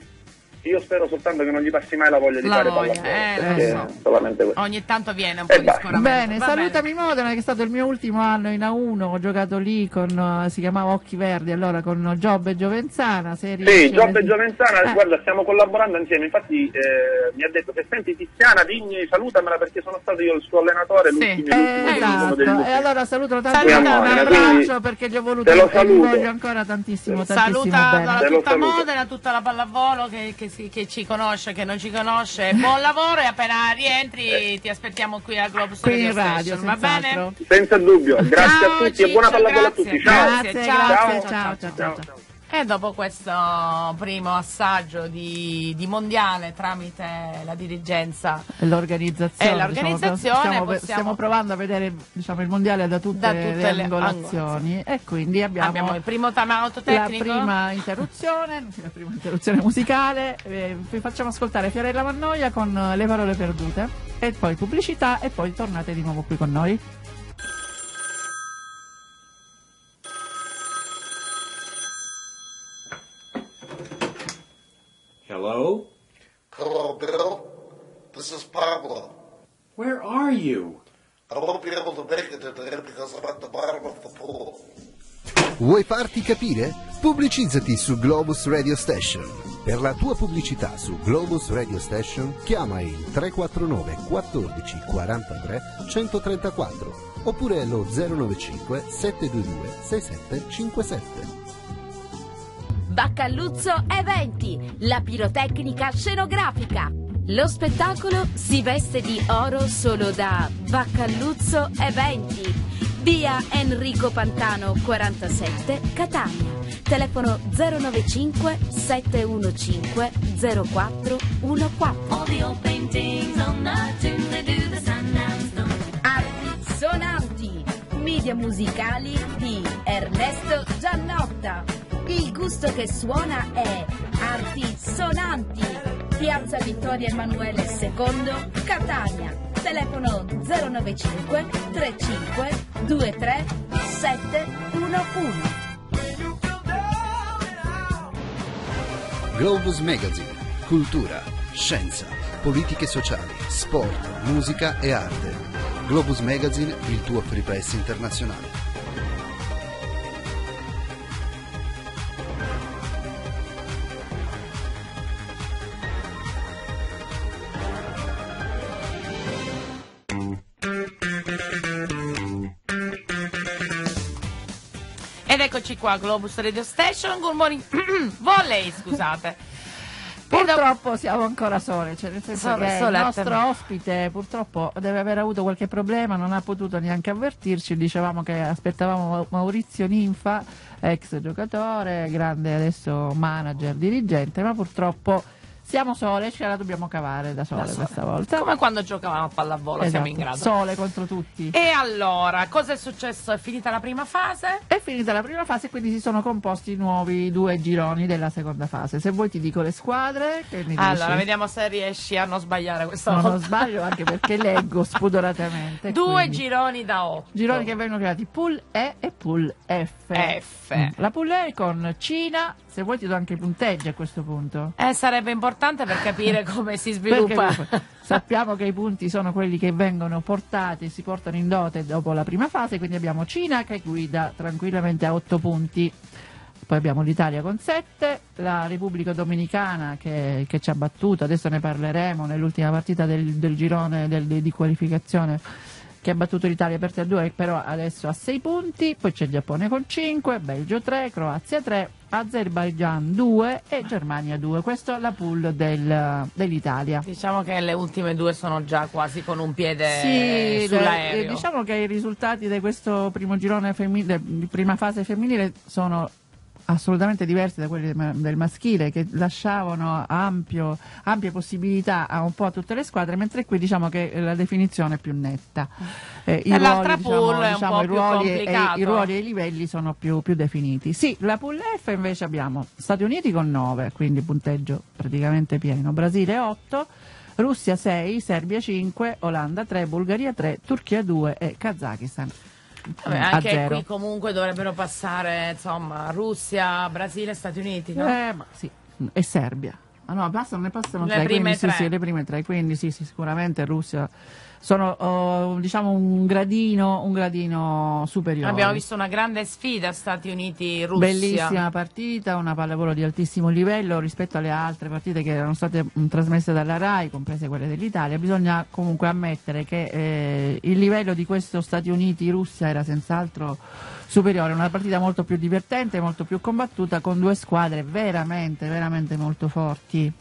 Speaker 5: Io spero soltanto che non gli passi mai la voglia di
Speaker 6: La
Speaker 5: fare
Speaker 6: voglia,
Speaker 5: pallavolo.
Speaker 6: eh,
Speaker 7: so.
Speaker 5: è solamente questo.
Speaker 6: Ogni tanto viene un
Speaker 5: E
Speaker 6: po' di
Speaker 5: basta.
Speaker 6: scoramento.
Speaker 7: Bene,
Speaker 6: Va
Speaker 7: salutami Modena che è stato il mio ultimo anno in A1, ho giocato lì con, eh, si chiamava Occhi Verdi, allora con Giobbe e Giovenzana. Se
Speaker 5: Sì, Giobbe e Giovenzana,
Speaker 7: Eh,
Speaker 5: guarda, stiamo collaborando insieme. Infatti, eh, mi ha detto se senti Tiziana, digli, salutamela perché sono stato io il suo allenatore.
Speaker 6: Sì.
Speaker 5: l'ultimo-
Speaker 7: Eh, esatto, e allora saluto tanto
Speaker 6: Saluta,
Speaker 7: un abbraccio perché gli ho voluto
Speaker 5: te lo
Speaker 7: e voglio ancora tantissimo, tantissimo
Speaker 6: Saluta
Speaker 7: bene.
Speaker 6: tutta. Modena, tutta la pallavolo che, che si- che ci conosce, che non ci conosce. Buon lavoro e appena rientri ti aspettiamo qui al Globus
Speaker 7: Qui in
Speaker 6: Radio Station, va bene?
Speaker 5: Senza dubbio, grazie
Speaker 6: Ciao,
Speaker 5: a tutti e
Speaker 6: Ciccio,
Speaker 5: buona pallavolo a tutti. Ciao.
Speaker 7: Grazie,
Speaker 6: ciao.
Speaker 7: ciao, ciao, ciao, ciao.
Speaker 6: E dopo questo primo assaggio di, di mondiale tramite la dirigenza
Speaker 7: L'organizzazione,
Speaker 6: E l'organizzazione
Speaker 7: diciamo, stiamo,
Speaker 6: possiamo-
Speaker 7: stiamo provando a vedere diciamo, il mondiale da tutte,
Speaker 6: Da
Speaker 7: le,
Speaker 6: tutte le
Speaker 7: angolazioni e quindi abbiamo,
Speaker 6: abbiamo il primo time out
Speaker 7: la
Speaker 6: tecnico.
Speaker 7: prima interruzione, la prima interruzione musicale, eh, vi facciamo ascoltare Fiorella Mannoia con Le parole perdute e poi pubblicità e poi tornate di nuovo qui con noi.
Speaker 8: Hello?
Speaker 9: Hello, Bill. This is Pablo.
Speaker 8: Where are you?
Speaker 9: I won't be able to make it today because I'm at the bottom of the pool.
Speaker 10: Vuoi farti capire? Pubblicizzati su Globus Radio Station. Per la tua pubblicità su Globus Radio Station chiama il 349 14 43 134 oppure lo 095 722 6757.
Speaker 3: Baccaluzzo Eventi, la pirotecnica scenografica. Lo spettacolo si veste di oro solo da Baccaluzzo Eventi. Via Enrico Pantano 47, Catania. Telefono 095 715 0414.
Speaker 11: All the old paintings on the tomb, they do the sundown stone.
Speaker 3: Arti sonanti, media musicali di Ernesto Giannotta. Il gusto che suona è Arti sonanti. Piazza Vittorio Emanuele II, Catania. Telefono 095 35 23 711.
Speaker 10: Globus Magazine. Cultura, scienza, politiche sociali, sport, musica e arte. Globus Magazine, il tuo free press internazionale.
Speaker 6: Eccoci qua, Globus Radio Station, good morning, volley, scusate.
Speaker 7: Purtroppo siamo ancora sole, cioè nel senso
Speaker 6: Sole,
Speaker 7: che
Speaker 6: sole
Speaker 7: il nostro
Speaker 6: te.
Speaker 7: ospite purtroppo deve aver avuto qualche problema, non ha potuto neanche avvertirci, dicevamo che aspettavamo Maurizio Ninfa, ex giocatore, grande adesso manager, dirigente, ma purtroppo siamo sole, ce la dobbiamo cavare da sole
Speaker 6: Da sole.
Speaker 7: questa volta.
Speaker 6: Come quando giocavamo a pallavolo, siamo in
Speaker 7: Esatto,
Speaker 6: grado.
Speaker 7: Sole contro tutti.
Speaker 6: E allora, cosa è successo? È finita la prima fase?
Speaker 7: È finita la prima fase quindi si sono composti i nuovi due gironi della seconda fase. Se vuoi ti dico le squadre, che mi dici?
Speaker 6: Allora, vediamo se riesci a non sbagliare questa
Speaker 7: No,
Speaker 6: volta.
Speaker 7: non sbaglio anche perché leggo spudoratamente.
Speaker 6: Due
Speaker 7: quindi.
Speaker 6: gironi da otto.
Speaker 7: Gironi che vengono creati pool E e pool F.
Speaker 6: F.
Speaker 7: Mm. La pool E con Cina, se vuoi ti do anche i punteggi a questo punto.
Speaker 6: Eh, sarebbe importante per capire come si sviluppa.
Speaker 7: Sappiamo che i punti sono quelli che vengono portati, si portano in dote dopo la prima fase, quindi abbiamo Cina che guida tranquillamente a 8 punti. Poi abbiamo l'Italia con 7, la Repubblica Dominicana che, che ci ha battuto, adesso ne parleremo nell'ultima partita del, del girone del- di qualificazione che ha battuto l'Italia per 3 a 2, però adesso ha 6 punti, poi c'è il Giappone con 5, Belgio 3, Croazia 3, Azerbaijan 2 e Germania 2. Questo è la pool del- dell'Italia.
Speaker 6: Diciamo che le ultime due sono già quasi con un piede
Speaker 7: Sì,
Speaker 6: sull'aereo.
Speaker 7: diciamo che i risultati di questo primo girone femminile, di prima fase femminile sono assolutamente diversi da quelli del ma- del maschile che lasciavano ampio- ampie possibilità a un po' a tutte le squadre mentre qui diciamo che la definizione è più netta. Eh, i ruoli,
Speaker 6: pool
Speaker 7: diciamo,
Speaker 6: è un
Speaker 7: diciamo,
Speaker 6: po'
Speaker 7: i
Speaker 6: più
Speaker 7: ruoli e- i ruoli e i livelli sono più, più definiti. Sì, la pool F invece abbiamo Stati Uniti con 9 quindi punteggio praticamente pieno. Brasile 8 Russia 6, Serbia 5, Olanda 3, Bulgaria 3, Turchia 2 e Kazakistan
Speaker 6: Vabbè,
Speaker 7: a
Speaker 6: anche qui comunque dovrebbero passare, insomma, Russia, Brasile, Stati Uniti, no?
Speaker 7: Eh, ma sì, e Serbia. Ah no, passano, ne passano
Speaker 6: Le
Speaker 7: tre,
Speaker 6: prime
Speaker 7: quindi sì,
Speaker 6: tre.
Speaker 7: sì, le prime tre, quindi sì, sì, sicuramente Russia sono oh, diciamo un gradino, un gradino superiore.
Speaker 6: Abbiamo visto una grande sfida Stati Uniti-Russia.
Speaker 7: Bellissima partita, una pallavolo di altissimo livello rispetto alle altre partite che erano state mh, trasmesse dalla RAI, comprese quelle dell'Italia. Bisogna comunque ammettere che eh, il livello di questo Stati Uniti-Russia era senz'altro superiore, una partita molto più divertente, molto più combattuta, con due squadre veramente, veramente molto forti.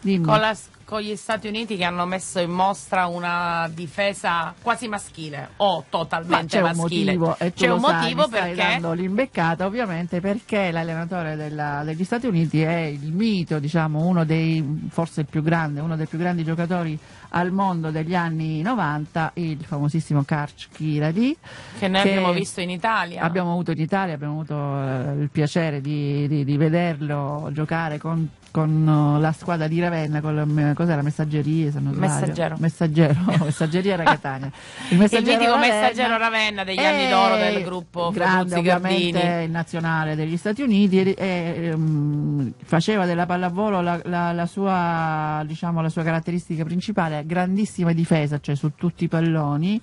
Speaker 7: Dimmi.
Speaker 6: Con, la- con gli Stati Uniti che hanno messo in mostra una difesa quasi maschile o
Speaker 7: Ma
Speaker 6: totalmente
Speaker 7: c'è un
Speaker 6: maschile.
Speaker 7: motivo, e tu
Speaker 6: C'è un
Speaker 7: sai,
Speaker 6: motivo perché
Speaker 7: dando l'imbeccata ovviamente perché l'allenatore della- degli Stati Uniti è il mito, diciamo, uno dei, forse il più grande, uno dei più grandi giocatori al mondo degli anni 90, il famosissimo Karch Kirali.
Speaker 6: che noi
Speaker 7: che
Speaker 6: abbiamo visto in Italia.
Speaker 7: Abbiamo avuto in Italia, abbiamo avuto eh, il piacere di, di- di vederlo giocare con, con, eh, la squadra di Ravenna, con la, cos'era, Messaggerie se non.
Speaker 6: Messaggero.
Speaker 7: Messaggero, Messaggeria era Catania. Il, messaggero
Speaker 6: mitico
Speaker 7: Ravenna
Speaker 6: Messaggero Ravenna degli anni d'oro del gruppo
Speaker 7: grande ovviamente il nazionale degli Stati Uniti e, e, ehm, faceva della pallavolo la, la- la sua, diciamo, la sua caratteristica principale, grandissima difesa, cioè su tutti i palloni.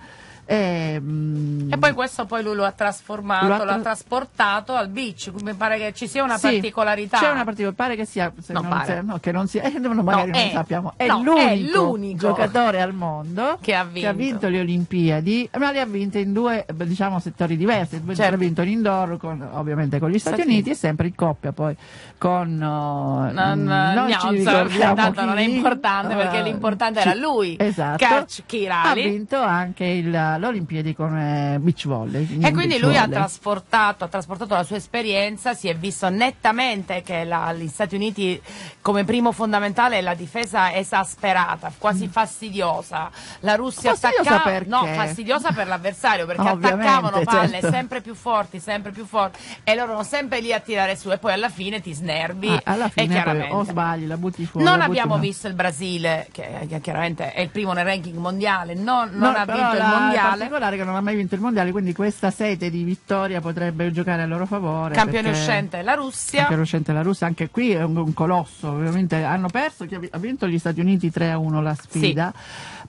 Speaker 7: E, mm,
Speaker 6: E poi questo poi lui lo ha trasformato,
Speaker 7: Lo ha
Speaker 6: l'ha
Speaker 7: tra-
Speaker 6: trasportato al beach. Mi pare che ci sia una
Speaker 7: Sì,
Speaker 6: particolarità.
Speaker 7: C'è una particolarità, pare che sia, se
Speaker 6: No,
Speaker 7: non,
Speaker 6: pare.
Speaker 7: sia- no, che non sia, eh, no, magari non
Speaker 6: è-
Speaker 7: sappiamo, è,
Speaker 6: no,
Speaker 7: l'unico
Speaker 6: è l'unico
Speaker 7: giocatore al mondo
Speaker 6: che ha vinto.
Speaker 7: le Olimpiadi, ma le ha vinte in due diciamo, settori diversi.
Speaker 6: Certo.
Speaker 7: Ha vinto in indoor, con- ovviamente con gli Stati
Speaker 6: Stati
Speaker 7: Uniti, e sempre in coppia poi con... oh,
Speaker 6: Non,
Speaker 7: non ricordiamo
Speaker 6: tanto non è importante perché
Speaker 7: Eh,
Speaker 6: l'importante era lui,
Speaker 7: Esatto.
Speaker 6: Karch
Speaker 7: Ha
Speaker 6: Kirali.
Speaker 7: vinto anche il- l'Olimpiadi con eh, beach volley.
Speaker 6: E
Speaker 7: in
Speaker 6: quindi lui ha trasportato, ha trasportato la sua esperienza, si è visto nettamente che la- gli Stati Uniti come primo fondamentale la difesa esasperata, quasi fastidiosa. La Russia
Speaker 7: Mm.
Speaker 6: Attaccava,
Speaker 7: perché?
Speaker 6: no, fastidiosa per l'avversario perché
Speaker 7: Ovviamente,
Speaker 6: attaccavano palle
Speaker 7: certo.
Speaker 6: sempre più forti, sempre più forti e loro erano sempre lì a tirare su e poi alla fine ti snervi
Speaker 7: Ah, alla fine poi o sbagli, la butti fuori.
Speaker 6: non abbiamo
Speaker 7: no.
Speaker 6: visto il Brasile, che, che chiaramente è il primo nel ranking mondiale, non,
Speaker 7: No,
Speaker 6: non ha
Speaker 7: però
Speaker 6: vinto il mondiale.
Speaker 7: Particolare che non ha mai vinto il mondiale, quindi questa sete di vittoria potrebbe giocare a loro favore.
Speaker 6: Campione uscente la Russia.
Speaker 7: Campione uscente la Russia, anche qui è un, un colosso, ovviamente hanno perso, chi ha vi- ha vinto gli Stati Uniti 3 a 1 la sfida,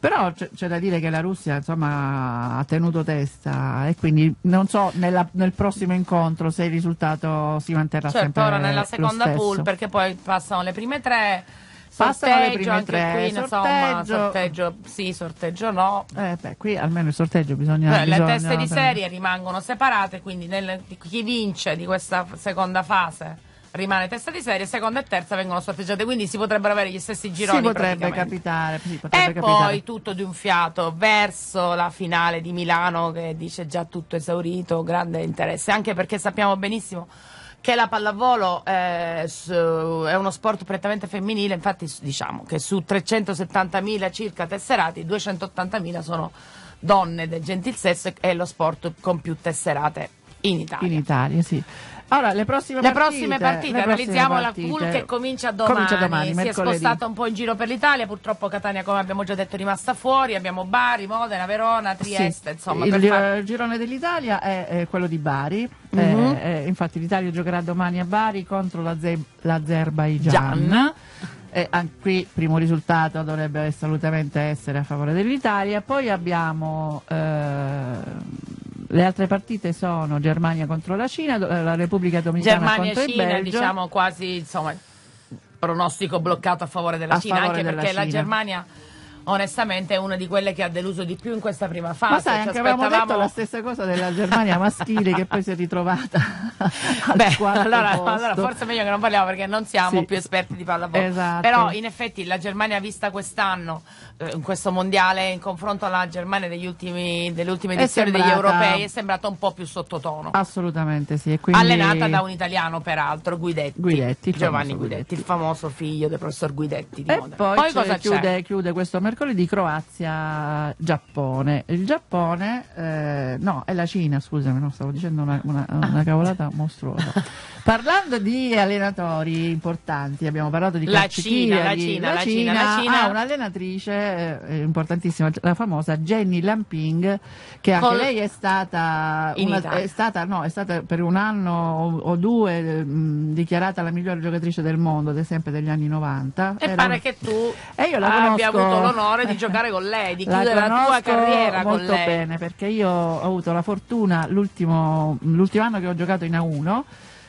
Speaker 7: però c'è, c'è da dire che la Russia insomma ha tenuto testa e quindi non so nella- nel prossimo incontro se il risultato si manterrà
Speaker 6: Certo,
Speaker 7: sempre
Speaker 6: ora nella seconda pool perché poi passano le prime tre.
Speaker 7: Passano le
Speaker 6: sorteggio
Speaker 7: prime tre,
Speaker 6: qui, insomma,
Speaker 7: sorteggio.
Speaker 6: sorteggio sì, sorteggio no.
Speaker 7: Eh, beh, qui almeno il sorteggio bisogna...
Speaker 6: Eh, le
Speaker 7: bisogna-
Speaker 6: teste di serie rimangono separate, quindi nel- chi vince di questa seconda fase rimane testa di serie, seconda e terza vengono sorteggiate, quindi si potrebbero avere gli stessi gironi.
Speaker 7: Si potrebbe capitare, sì, potrebbe
Speaker 6: E
Speaker 7: capitare.
Speaker 6: poi tutto di un fiato verso la finale di Milano che dice già tutto esaurito, grande interesse, anche perché sappiamo benissimo che la pallavolo eh, su- è uno sport prettamente femminile, infatti diciamo che su 370.000 circa tesserati, 280.000 sono donne del gentil sesso e è lo sport con più tesserate in Italia.
Speaker 7: In Italia, sì. Ora, le prossime
Speaker 6: Le
Speaker 7: partite...
Speaker 6: prossime partite,
Speaker 7: le prossime
Speaker 6: analizziamo la
Speaker 7: partite.
Speaker 6: pool che comincia domani,
Speaker 7: Comincia domani,
Speaker 6: si è
Speaker 7: mercoledì.
Speaker 6: spostata un po' in giro per l'Italia, purtroppo Catania come abbiamo già detto è rimasta fuori, abbiamo Bari, Modena, Verona, Trieste,
Speaker 7: Sì,
Speaker 6: insomma
Speaker 7: il,
Speaker 6: far-
Speaker 7: il girone dell'Italia è, è quello di Bari.
Speaker 6: Mhm.
Speaker 7: Eh, eh, infatti l'Italia giocherà domani a Bari contro l'Aze- l'Azerbaijan.
Speaker 6: Gian.
Speaker 7: E anche qui primo risultato dovrebbe assolutamente essere a favore dell'Italia. Poi abbiamo eh, le altre partite sono Germania contro la Cina, eh, la Repubblica Dominicana
Speaker 6: Germania
Speaker 7: contro
Speaker 6: e
Speaker 7: il
Speaker 6: Cina,
Speaker 7: Belgio.
Speaker 6: diciamo quasi insomma pronostico bloccato a favore della
Speaker 7: A
Speaker 6: Cina,
Speaker 7: favore
Speaker 6: anche perché la
Speaker 7: Cina.
Speaker 6: Germania onestamente è una di quelle che ha deluso di più in questa prima fase.
Speaker 7: Ma sai, anche avevamo
Speaker 6: aspettavamo-
Speaker 7: detto la stessa cosa della Germania maschile che poi si è ritrovata al
Speaker 6: Beh, allora, allora forse è meglio che non parliamo perché non siamo
Speaker 7: Sì.
Speaker 6: più esperti di pallavolo.
Speaker 7: Esatto.
Speaker 6: Però in effetti la Germania vista quest'anno eh, in questo mondiale in confronto alla Germania degli ultimi, delle ultime edizioni degli
Speaker 7: sembrata-
Speaker 6: europei è sembrata un po' più sottotono.
Speaker 7: Assolutamente sì. quindi-
Speaker 6: Allenata da un italiano peraltro, Guidetti.
Speaker 7: Guidetti,
Speaker 6: Giovanni
Speaker 7: famoso
Speaker 6: Guidetti, il famoso figlio del professor Guidetti di
Speaker 7: E
Speaker 6: Modena.
Speaker 7: poi, c'è-
Speaker 6: cosa
Speaker 7: chiude, chiude questo mercoledì Croazia-Giappone. Il Giappone, eh, no, è la Cina, scusami, no, stavo dicendo una, una- una cavolata mostruosa. Parlando di allenatori importanti, abbiamo parlato di
Speaker 6: La Cina, la Cina, la Cina, la Cina.
Speaker 7: ha un'allenatrice eh, importantissima, la famosa Jenny Lamping, che anche
Speaker 6: Col-
Speaker 7: lei è stata, una- è stata, no, è stata per un anno o, o due mh, dichiarata la migliore giocatrice del mondo, ad esempio degli anni 90.
Speaker 6: E
Speaker 7: Era
Speaker 6: pare
Speaker 7: un-
Speaker 6: che tu
Speaker 7: E io la
Speaker 6: abbia
Speaker 7: conosco-
Speaker 6: avuto l'onore di giocare con lei, di
Speaker 7: la
Speaker 6: chiudere la tua
Speaker 7: conosco
Speaker 6: carriera con
Speaker 7: molto
Speaker 6: lei.
Speaker 7: bene perché io ho avuto la fortuna l'ultimo, l'ultimo anno che ho giocato in A1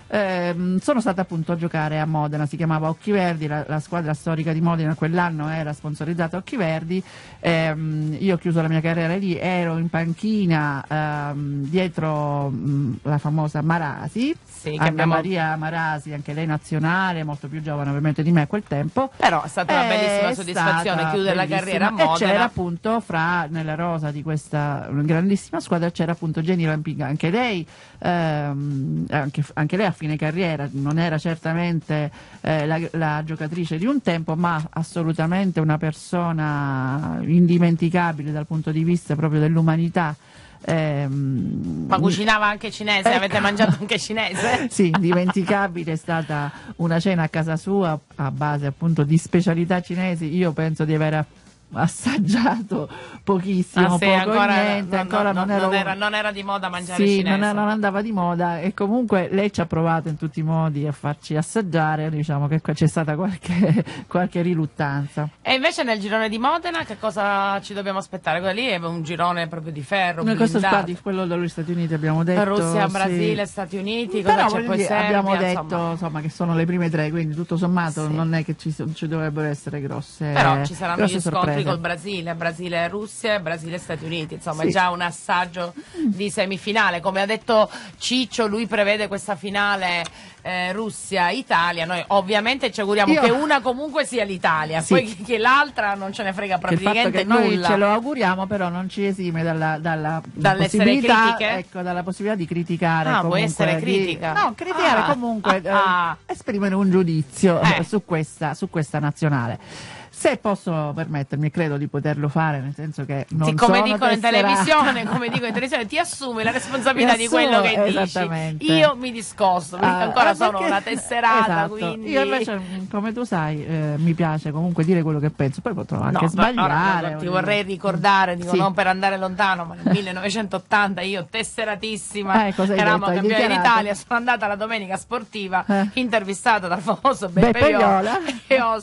Speaker 7: ehm, sono stata appunto a giocare a Modena, si chiamava Occhi Verdi, la, la squadra storica di Modena quell'anno era sponsorizzata Occhi Verdi, ehm, io ho chiuso la mia carriera lì, ero in panchina ehm, dietro mh, la famosa Marasi,
Speaker 6: Sì,
Speaker 7: Anna
Speaker 6: abbiamo-
Speaker 7: Maria Marasi, anche lei nazionale, molto più giovane ovviamente di me a quel tempo.
Speaker 6: Però è stata una bellissima soddisfazione chiudere la carriera a
Speaker 7: E c'era
Speaker 6: Modena.
Speaker 7: appunto fra nella rosa di questa grandissima squadra c'era appunto Jenny Lampiga, anche lei, ehm, anche, anche lei a fine carriera non era certamente eh, la, la giocatrice di un tempo, ma assolutamente una persona indimenticabile dal punto di vista proprio dell'umanità. ehm,
Speaker 6: Ma cucinava anche cinese,
Speaker 7: Ecco.
Speaker 6: avete mangiato anche cinese?
Speaker 7: sì, indimenticabile è stata una cena a casa sua a base appunto di specialità cinesi. Io penso di aver assaggiato pochissimo,
Speaker 6: Ah, sì,
Speaker 7: poco
Speaker 6: ancora,
Speaker 7: niente,
Speaker 6: no,
Speaker 7: ancora
Speaker 6: no,
Speaker 7: non,
Speaker 6: no,
Speaker 7: ero
Speaker 6: non era, non era di moda mangiare
Speaker 7: sì,
Speaker 6: cinese.
Speaker 7: non, non andava di moda e comunque lei ci ha provato in tutti i modi a farci assaggiare, diciamo che qua c'è stata qualche, qualche riluttanza.
Speaker 6: E invece nel girone di Modena che cosa ci dobbiamo aspettare? Quello lì è un girone proprio di ferro,
Speaker 7: Noi questo sta di quello degli Stati Uniti abbiamo detto.
Speaker 6: Russia,
Speaker 7: sì.
Speaker 6: Brasile, Stati Uniti, cosa
Speaker 7: Però
Speaker 6: c'è
Speaker 7: voglio
Speaker 6: poi Serbia,
Speaker 7: abbiamo detto
Speaker 6: insomma.
Speaker 7: insomma, che sono le prime tre, quindi tutto sommato
Speaker 6: Sì.
Speaker 7: non è che ci, ci dovrebbero essere grosse
Speaker 6: Però ci saranno
Speaker 7: grosse
Speaker 6: gli scontri
Speaker 7: sorprese.
Speaker 6: col Brasile, Brasile e Russia e Brasile e Stati Uniti, insomma
Speaker 7: Sì.
Speaker 6: è già un assaggio di semifinale. Come ha detto Ciccio, lui prevede questa finale eh, Russia-Italia. Noi ovviamente ci auguriamo
Speaker 7: Io-
Speaker 6: che una comunque sia l'Italia,
Speaker 7: Sì.
Speaker 6: poi che, che l'altra non ce ne frega praticamente nulla.
Speaker 7: ce lo auguriamo, però non ci esime dalla, dalla possibilità, ecco, dalla possibilità di criticare.
Speaker 6: Ah, può
Speaker 7: comunque,
Speaker 6: essere
Speaker 7: di-
Speaker 6: critica.
Speaker 7: no, criticare
Speaker 6: Ah.
Speaker 7: comunque, eh,
Speaker 6: Ah.
Speaker 7: esprimere un giudizio
Speaker 6: Eh.
Speaker 7: eh, su, questa, su questa nazionale. Se posso permettermi, credo di poterlo fare, nel senso che non
Speaker 6: Sì, come
Speaker 7: sono
Speaker 6: dicono in televisione, come dico in televisione, ti assumi la responsabilità
Speaker 7: Mi
Speaker 6: di quello che
Speaker 7: assumo,
Speaker 6: dici.
Speaker 7: esattamente.
Speaker 6: Io mi discosto, perché
Speaker 7: Ah,
Speaker 6: ancora sono
Speaker 7: perché-
Speaker 6: una tesserata,
Speaker 7: Esatto.
Speaker 6: quindi
Speaker 7: Io invece, come tu sai, eh, mi piace comunque dire quello che penso, poi potrò anche
Speaker 6: No,
Speaker 7: sbagliare.
Speaker 6: ora, ti
Speaker 7: voglio
Speaker 6: vorrei ricordare, dico
Speaker 7: Sì.
Speaker 6: non per andare lontano, ma nel 1980 io tesseratissima,
Speaker 7: Eh,
Speaker 6: eravamo campioni
Speaker 7: dichiarato?
Speaker 6: d'Italia, sono andata alla domenica sportiva,
Speaker 7: Eh.
Speaker 6: intervistata dal famoso Beppe,
Speaker 7: Beppe
Speaker 6: Viola e ho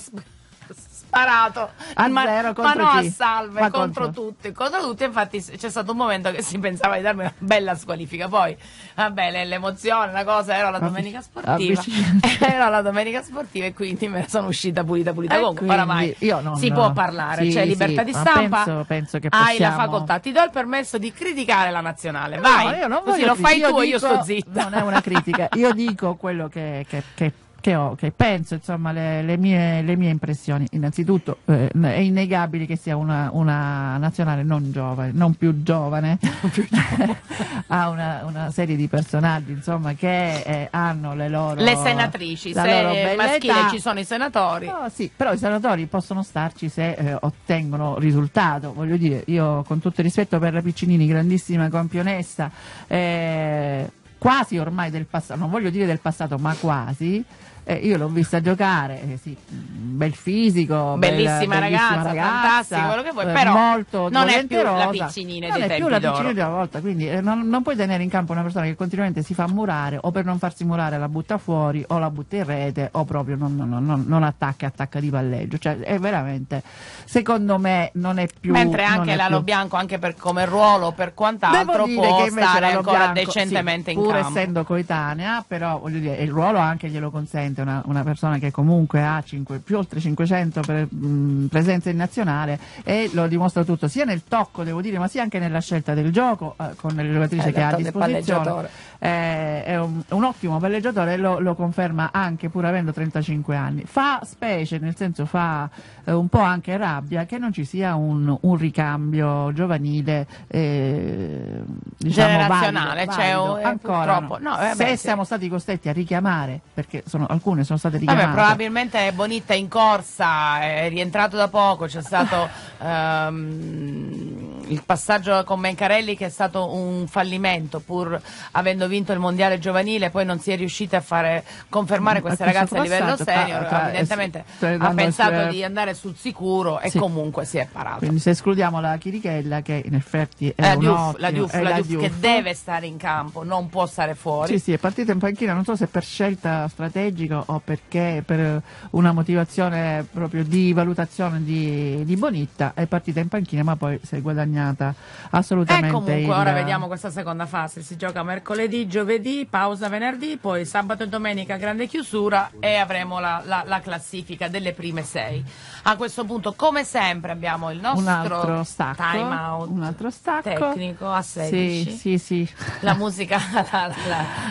Speaker 6: sparato
Speaker 7: A
Speaker 6: ma,
Speaker 7: zero
Speaker 6: ma no
Speaker 7: chi?
Speaker 6: a salve
Speaker 7: Ma
Speaker 6: contro,
Speaker 7: contro-
Speaker 6: tutti contro tutti. Infatti c'è stato un momento che si pensava di darmi una bella squalifica. Poi vabbè le- l'emozione la cosa era la domenica sportiva. era la domenica sportiva e quindi me ne sono uscita pulita pulita
Speaker 7: E
Speaker 6: comunque. oramai
Speaker 7: io non-
Speaker 6: si può parlare
Speaker 7: sì,
Speaker 6: c'è
Speaker 7: sì,
Speaker 6: libertà di
Speaker 7: ma
Speaker 6: stampa
Speaker 7: penso- penso che
Speaker 6: hai la
Speaker 7: possiamo-
Speaker 6: facoltà. Ti do il permesso di criticare la nazionale.
Speaker 7: No,
Speaker 6: vai.
Speaker 7: io non
Speaker 6: così lo fai
Speaker 7: critico,
Speaker 6: tu e io
Speaker 7: dico-
Speaker 6: sto zitta
Speaker 7: Non è una critica, io dico quello che, che- che- che ho, che penso, insomma, le, le mie, le mie impressioni. Innanzitutto eh, è innegabile che sia una, una nazionale non giovane, non più giovane, ha una, una serie di personaggi, insomma, che eh, hanno le loro
Speaker 6: le senatrici
Speaker 7: la
Speaker 6: se
Speaker 7: loro
Speaker 6: maschile
Speaker 7: età.
Speaker 6: ci sono i senatori
Speaker 7: No, sì, però i senatori possono starci se eh, ottengono risultato. Voglio dire, io con tutto il rispetto per la Piccinini, grandissima campionessa, eh, quasi ormai del passato, non voglio dire del passato, ma quasi. Eh, io l'ho vista giocare, eh, sì, bel fisico, bel-
Speaker 6: Bellissima ragazza, fantastica, quello che vuoi,
Speaker 7: eh,
Speaker 6: però
Speaker 7: molto
Speaker 6: non è più la. Piccinini
Speaker 7: non
Speaker 6: dei
Speaker 7: è più la
Speaker 6: d'oro.
Speaker 7: Piccinini di una volta, quindi eh, non, non puoi tenere in campo una persona che continuamente si fa murare o per non farsi murare la butta fuori o la butta in rete o proprio non, non- non- non attacca, attacca di palleggio. Cioè, è veramente, secondo me, non è più.
Speaker 6: Mentre
Speaker 7: non
Speaker 6: anche Lalo
Speaker 7: più-
Speaker 6: Bianco, anche per come ruolo, per quant'altro, può stare ancora
Speaker 7: Bianco,
Speaker 6: decentemente
Speaker 7: sì,
Speaker 6: in
Speaker 7: pur
Speaker 6: campo.
Speaker 7: essendo coetanea, però voglio dire, il ruolo anche glielo consente, una, una persona che comunque ha cinque- più oltre 500 pre- mh, presenze in nazionale e lo dimostra tutto sia nel tocco, devo dire, ma sia anche nella scelta del gioco eh, con le giocatrici
Speaker 6: Eh,
Speaker 7: che ha a disposizione. Eh, è un, un ottimo palleggiatore e lo, lo conferma anche pur avendo 35 anni. Fa specie, nel senso fa eh, un po' anche rabbia che non ci sia un, un ricambio giovanile eh, diciamo,
Speaker 6: Generazionale,
Speaker 7: valido,
Speaker 6: cioè,
Speaker 7: valido.
Speaker 6: eh,
Speaker 7: ancora no.
Speaker 6: No, eh,
Speaker 7: se
Speaker 6: sì.
Speaker 7: siamo stati costretti a richiamare perché sono- alcune sono state richiamate
Speaker 6: Vabbè, probabilmente Bonitta in corsa, è rientrato da poco, c'è stato ehm, il passaggio con Mencarelli che è stato un fallimento pur avendo vinto il mondiale giovanile, poi non si è riusciti a fare confermare queste
Speaker 7: A
Speaker 6: ragazze a livello
Speaker 7: passaggio, tra-
Speaker 6: senior,
Speaker 7: tra-
Speaker 6: evidentemente
Speaker 7: stai
Speaker 6: ha
Speaker 7: dando
Speaker 6: pensato
Speaker 7: il-
Speaker 6: di andare sul sicuro e
Speaker 7: Sì.
Speaker 6: comunque si è parato.
Speaker 7: quindi se escludiamo la Chirichella che in effetti è
Speaker 6: la
Speaker 7: un
Speaker 6: Diouf,
Speaker 7: ottimo-
Speaker 6: la Diouf,
Speaker 7: è
Speaker 6: la
Speaker 7: la
Speaker 6: Diouf che deve stare in campo, non può stare fuori.
Speaker 7: Sì, sì, è partita in panchina, non so se per scelta strategica o perché per una motivazione proprio di valutazione di, di Bonitta, è partita in panchina ma poi si è guadagnata
Speaker 6: E
Speaker 7: assolutamente
Speaker 6: Eh, comunque
Speaker 7: il-
Speaker 6: ora vediamo questa seconda fase, si gioca mercoledì, giovedì, pausa venerdì, poi sabato e domenica grande chiusura e avremo la, la- la classifica delle prime sei. A questo punto come sempre abbiamo il nostro
Speaker 7: stacco,
Speaker 6: time out
Speaker 7: un altro stacco
Speaker 6: tecnico a 16.
Speaker 7: Sì, sì, sì.
Speaker 6: La musica la,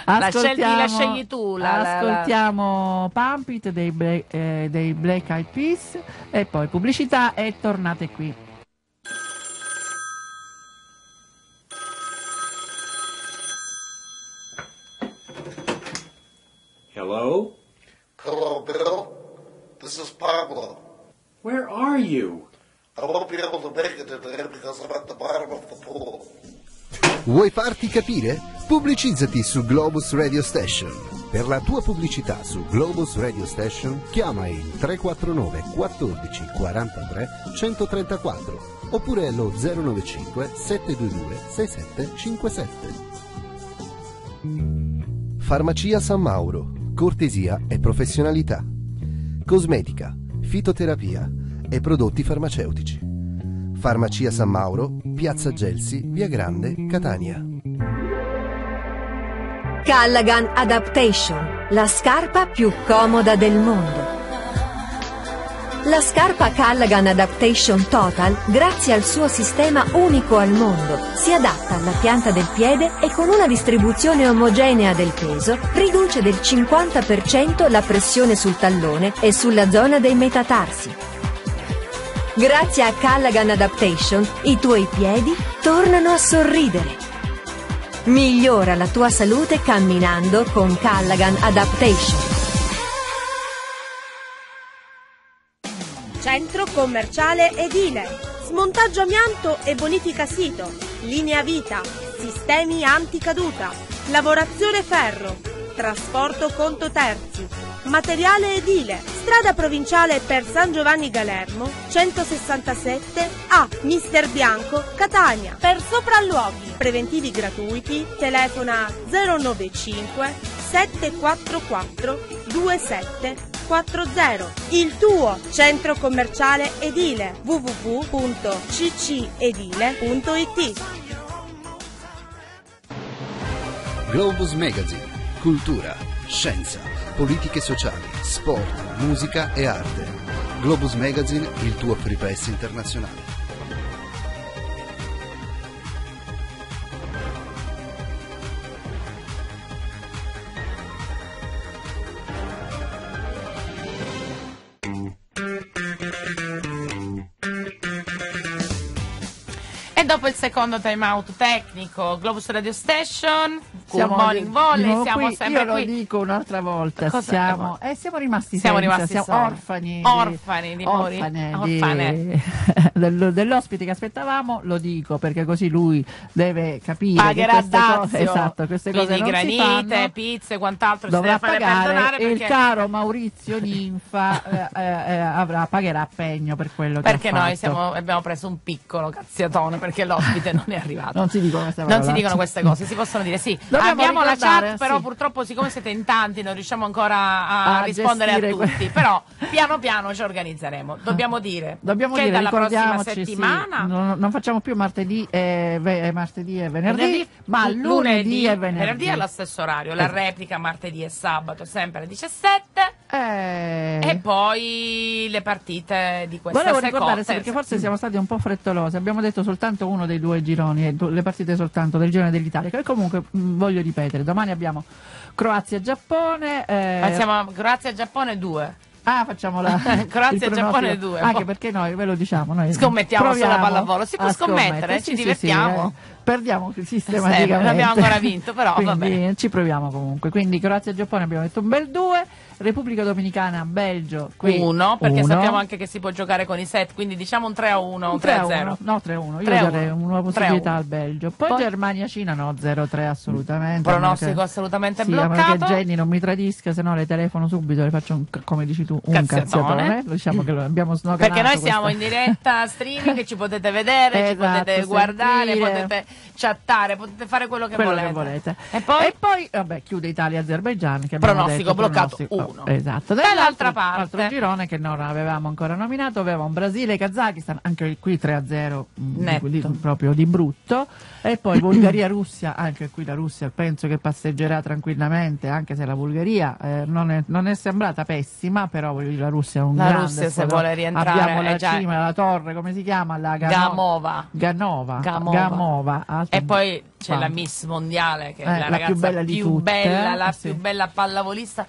Speaker 6: la- scegli, scegli tu.
Speaker 7: Ascoltiamo Pump It dei, eh, dei Black Eyed Peas e poi pubblicità e tornate qui.
Speaker 8: Hello?
Speaker 9: Hello, Bill. This is Pablo.
Speaker 8: Where are you?
Speaker 9: I won't be able to make it today because I'm at the bottom of the pool.
Speaker 10: Vuoi farti capire? Pubblicizzati su Globus Radio Station. Per la tua pubblicità su Globus Radio Station chiama il 349 14 43 134 oppure lo 095 722 6757. Farmacia San Mauro. Cortesia e professionalità. Cosmetica, fitoterapia e prodotti farmaceutici. Farmacia San Mauro, Piazza Gelsi, Via Grande, Catania.
Speaker 2: Callaghan Adaptation, la scarpa più comoda del mondo. La scarpa Callaghan Adaptation Total, grazie al suo sistema unico al mondo, si adatta alla pianta del piede e con una distribuzione omogenea del peso riduce del 50% la pressione sul tallone e sulla zona dei metatarsi. Grazie a Callaghan Adaptation, i tuoi piedi tornano a sorridere. Migliora la tua salute camminando con Callaghan Adaptation.
Speaker 4: Centro commerciale edile. Smontaggio amianto e bonifica sito. Linea vita. Sistemi anticaduta. Lavorazione ferro. Trasporto conto terzi. Materiale edile. Strada provinciale per San Giovanni Galermo 167 a Mister Bianco, Catania. Per sopralluoghi preventivi gratuiti telefona 095 744 27 340. Il tuo centro commerciale edile www.ccedile.it
Speaker 10: Globus Magazine. Cultura, scienza, politiche sociali, sport, musica e arte. Globus Magazine, il tuo free press internazionale.
Speaker 6: Dopo il secondo time out tecnico, Globus Radio Station,
Speaker 7: Siamo
Speaker 6: Morning Volley, siamo
Speaker 7: qui.
Speaker 6: sempre
Speaker 7: Io
Speaker 6: qui.
Speaker 7: lo dico un'altra volta,
Speaker 6: Cosa-
Speaker 7: siamo, eh, siamo rimasti
Speaker 6: Siamo
Speaker 7: senza,
Speaker 6: rimasti
Speaker 7: siamo
Speaker 6: soli.
Speaker 7: orfani,
Speaker 6: Orfani di
Speaker 7: orfane di-
Speaker 6: orfane.
Speaker 7: dello- dell'ospite che aspettavamo, lo dico perché così lui deve capire
Speaker 6: Pagherà
Speaker 7: queste
Speaker 6: dazio,
Speaker 7: cose, esatto, queste
Speaker 6: quindi
Speaker 7: cose non
Speaker 6: granite,
Speaker 7: fanno.
Speaker 6: pizze e quant'altro
Speaker 7: dovrà pagare e il
Speaker 6: perché,
Speaker 7: caro Maurizio Ninfa eh, eh, eh, avrà, pagherà pegno per quello
Speaker 6: perché
Speaker 7: che ha
Speaker 6: noi
Speaker 7: fatto.
Speaker 6: siamo- abbiamo preso un piccolo cazziatone perché l'ospite non è arrivato.
Speaker 7: non si dicono queste
Speaker 6: Non si dicono queste cose, si possono dire sì.
Speaker 7: Dobbiamo
Speaker 6: Abbiamo la chat, però
Speaker 7: sì.
Speaker 6: purtroppo siccome siete in tanti non riusciamo ancora a,
Speaker 7: A
Speaker 6: rispondere a
Speaker 7: gestire que-
Speaker 6: tutti, però piano piano ci organizzeremo. Dobbiamo dire
Speaker 7: Dobbiamo
Speaker 6: che
Speaker 7: dire,
Speaker 6: dalla prossima
Speaker 7: ricordiamoci, sì,
Speaker 6: settimana
Speaker 7: non, non facciamo più martedì e, ve- martedì e venerdì,
Speaker 6: Venerdì,
Speaker 7: ma
Speaker 6: l-
Speaker 7: lunedì, e venerdì.
Speaker 6: allo stesso orario, la
Speaker 7: Esatto.
Speaker 6: replica martedì e sabato sempre alle 17
Speaker 7: Eh,
Speaker 6: e poi le partite di questa
Speaker 7: Volevo ricordare, sì, perché forse siamo stati un po' frettolosi, abbiamo detto soltanto uno dei due gironi, le partite soltanto del girone dell'Italia, che comunque mh, voglio ripetere, domani abbiamo Croazia-Giappone. eh,
Speaker 6: Facciamo Croazia e Giappone 2.
Speaker 7: Ah, facciamo la
Speaker 6: Croazia e. Giappone due,
Speaker 7: Anche
Speaker 6: poi.
Speaker 7: perché noi ve lo diciamo, noi
Speaker 6: Scommettiamo sulla pallavolo. Si può scommettere,
Speaker 7: scommettere.
Speaker 6: ci
Speaker 7: Sì, sì,
Speaker 6: divertiamo.
Speaker 7: sì, eh. Perdiamo sistematicamente.
Speaker 6: Sempre, non abbiamo ancora vinto, però
Speaker 7: Quindi
Speaker 6: vabbè.
Speaker 7: ci proviamo comunque. Quindi Croazia e Giappone abbiamo detto un bel 2, Repubblica Dominicana, Belgio, qui
Speaker 6: Uno, perché
Speaker 7: uno.
Speaker 6: sappiamo anche che si può giocare con i set, quindi diciamo un 3 a 1, un
Speaker 7: Un
Speaker 6: 3 a
Speaker 7: 3
Speaker 6: 0.
Speaker 7: No, 3 a 1. Io
Speaker 6: 3
Speaker 7: darei
Speaker 6: 1.
Speaker 7: una possibilità
Speaker 6: 3 1.
Speaker 7: al Belgio. Poi,
Speaker 6: Poi-
Speaker 7: Germania-Cina no, 0-3 assolutamente.
Speaker 6: Pronostico
Speaker 7: che-
Speaker 6: assolutamente
Speaker 7: sì,
Speaker 6: bloccato.
Speaker 7: che Jenny non mi tradisca, se no le telefono subito, le faccio un, come dici tu, un
Speaker 6: Cazziatone.
Speaker 7: cazziatone. Diciamo che lo abbiamo snocanato
Speaker 6: Perché noi siamo in diretta streaming, ci potete vedere, ci
Speaker 7: Esatto,
Speaker 6: potete guardare,
Speaker 7: sentire.
Speaker 6: potete chattare, potete fare quello che
Speaker 7: quello
Speaker 6: volete.
Speaker 7: che volete.
Speaker 6: E poi?
Speaker 7: vabbè, chiude Italia-Azerbaijan. Che abbiamo
Speaker 6: Pronostico
Speaker 7: detto,
Speaker 6: bloccato,
Speaker 7: pronostico- esatto.
Speaker 6: Dall'altra parte.
Speaker 7: altro girone che non avevamo ancora nominato, avevamo Brasile e Kazakistan, anche qui 3-0, mm,
Speaker 6: Netto.
Speaker 7: di- proprio di brutto. E poi Bulgaria-Russia, anche qui la Russia penso che passeggerà tranquillamente, anche se la Bulgaria eh, non, è, non è sembrata pessima, però voglio dire, la Russia è un
Speaker 6: La
Speaker 7: grande
Speaker 6: Russia, se vuole rientrare,
Speaker 7: Abbiamo la
Speaker 6: è già-
Speaker 7: cima, la torre, come si chiama? La Gano-
Speaker 6: Gamova.
Speaker 7: Ganova.
Speaker 6: Gamova.
Speaker 7: Gamova, alto-
Speaker 6: E poi c'è la
Speaker 7: Quanto?
Speaker 6: Miss Mondiale, che
Speaker 7: Eh,
Speaker 6: è la
Speaker 7: la
Speaker 6: ragazza
Speaker 7: più bella di tutte,
Speaker 6: bella,
Speaker 7: eh,
Speaker 6: la
Speaker 7: sì.
Speaker 6: più bella pallavolista.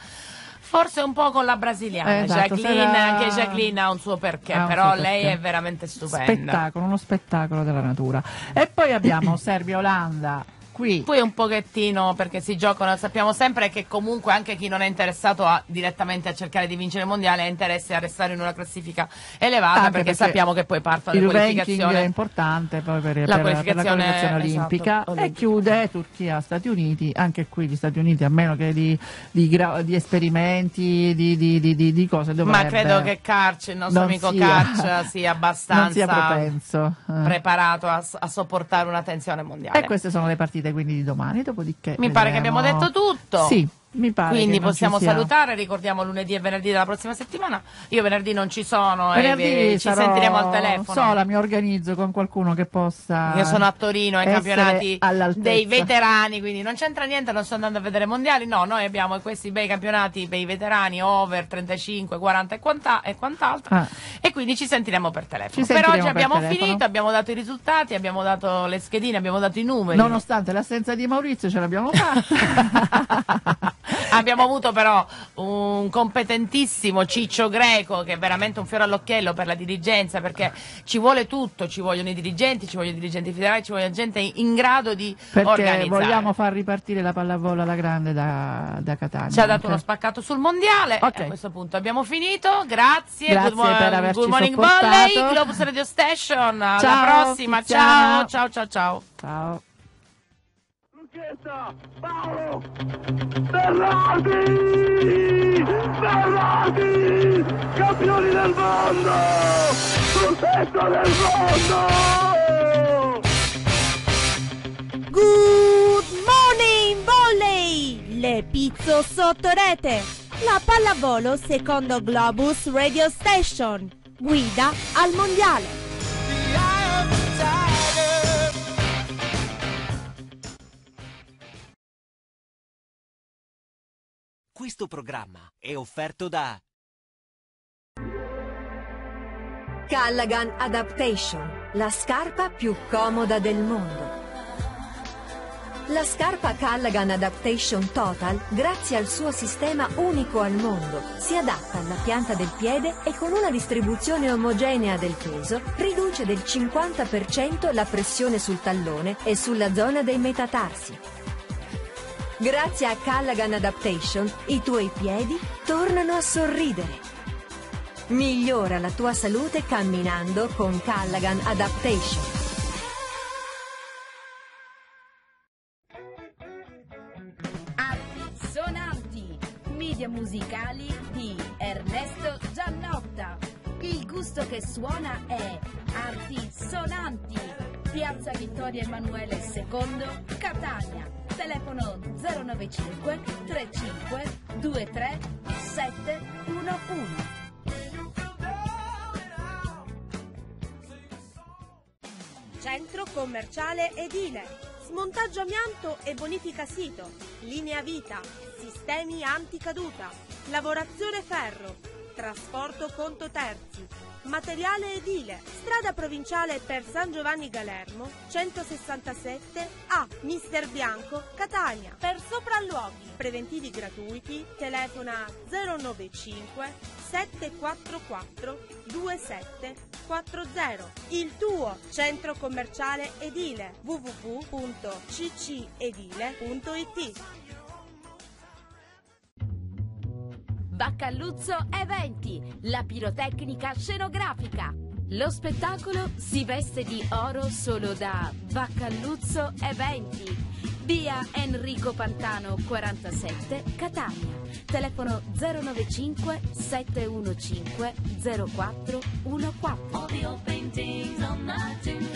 Speaker 6: Forse un po' con la brasiliana,
Speaker 7: Esatto,
Speaker 6: Jacqueline,
Speaker 7: sarà-
Speaker 6: anche Jacqueline ha un suo perché,
Speaker 7: un
Speaker 6: però
Speaker 7: suo
Speaker 6: lei
Speaker 7: perché.
Speaker 6: è veramente stupenda.
Speaker 7: spettacolo, uno spettacolo della natura. E poi abbiamo Serbia-Olanda, qui
Speaker 6: Poi un pochettino perché si giocano, sappiamo sempre che comunque anche chi non è interessato a, direttamente a cercare di vincere il mondiale ha interesse a restare in una classifica elevata
Speaker 7: Anche
Speaker 6: perché,
Speaker 7: perché
Speaker 6: sappiamo che poi partono le
Speaker 7: il ranking è
Speaker 6: qualificazioni.
Speaker 7: importante poi per, per-
Speaker 6: La
Speaker 7: per
Speaker 6: qualificazione,
Speaker 7: qualificazione olimpica
Speaker 6: esatto,
Speaker 7: e
Speaker 6: olimpica.
Speaker 7: chiude Turchia-Stati Uniti, anche qui gli Stati Uniti a meno che di, di gra- di esperimenti, di, di, di, di, di cose
Speaker 6: Ma
Speaker 7: dovrebbe
Speaker 6: credo che Carci, il nostro
Speaker 7: non
Speaker 6: amico
Speaker 7: sia-
Speaker 6: Carcia, sia abbastanza
Speaker 7: sia propenso. eh.
Speaker 6: preparato a, a sopportare una tensione mondiale.
Speaker 7: E queste sono le partite quindi di domani, dopodiché
Speaker 6: Mi pare che abbiamo detto tutto.
Speaker 7: Sì, mi pare
Speaker 6: Quindi possiamo salutare, ricordiamo lunedì e venerdì della prossima settimana. Io venerdì non ci sono
Speaker 7: Venerdì
Speaker 6: e ci sentiremo al telefono.
Speaker 7: Sola, mi organizzo con qualcuno che possa.
Speaker 6: Io sono a Torino ai campionati dei veterani, quindi non c'entra niente, non sto andando a vedere i mondiali. No, noi abbiamo questi bei campionati per i veterani over 35, 40 e, quanta- e quant'altro.
Speaker 7: Ah.
Speaker 6: E quindi ci sentiremo per telefono.
Speaker 7: Ci
Speaker 6: per oggi abbiamo
Speaker 7: telefono.
Speaker 6: finito, abbiamo dato i risultati, abbiamo dato le schedine, abbiamo dato i numeri.
Speaker 7: Nonostante l'assenza di Maurizio, ce l'abbiamo fatta.
Speaker 6: Abbiamo avuto però un competentissimo Ciccio Greco che è veramente un fiore all'occhiello per la dirigenza perché ci vuole tutto, ci vogliono i dirigenti, ci vogliono i dirigenti federali, ci vogliono gente in grado di
Speaker 7: Perché
Speaker 6: organizzare.
Speaker 7: vogliamo far ripartire la pallavolo alla grande da, da Catania.
Speaker 6: Ci ha dato uno spaccato sul mondiale.
Speaker 7: Ok.
Speaker 6: E a questo punto abbiamo finito. Grazie.
Speaker 7: Grazie
Speaker 6: good,
Speaker 7: per averci
Speaker 6: good morning
Speaker 7: sopportato.
Speaker 6: volley. Globus Radio Station. Alla
Speaker 7: Ciao,
Speaker 6: prossima.
Speaker 7: Tiziana.
Speaker 6: Ciao, ciao, ciao, ciao.
Speaker 7: Ciao.
Speaker 12: Bernardi! Bernardi! Campioni del mondo! Sul tetto del mondo!
Speaker 4: Good morning volley! Le pizzo sotto rete! La pallavolo secondo Globus Radio Station. Guida al mondiale.
Speaker 1: Questo programma è offerto da
Speaker 2: Callaghan Adaptation, la scarpa più comoda del mondo. La scarpa Callaghan Adaptation Total, grazie al suo sistema unico al mondo, si adatta alla pianta del piede e con una distribuzione omogenea del peso riduce del 50% la pressione sul tallone e sulla zona dei metatarsi. Grazie a Callaghan Adaptation, i tuoi piedi tornano a sorridere. Migliora la tua salute camminando con Callaghan Adaptation.
Speaker 3: Sonanti, media musicali di Ernesto Giannotta. Il gusto che suona è Arti sonanti. Piazza Vittorio Emanuele II, Catania. Telefono 095 35 23 711.
Speaker 4: Centro commerciale edile. Smontaggio amianto e bonifica sito. Linea vita. Sistemi anticaduta. Lavorazione ferro. Trasporto conto terzi. Materiale edile. Strada provinciale per San Giovanni Galermo 167 A. Mister Bianco, Catania. Per sopralluoghi. Preventivi gratuiti. Telefona 095 744 2740. Il tuo centro commerciale edile www.ccedile.it
Speaker 3: Baccalluzzo Eventi, la pirotecnica scenografica. Lo spettacolo si veste di oro solo da Baccalluzzo Eventi. Via Enrico Pantano 47, Catania. Telefono 095 715 0414.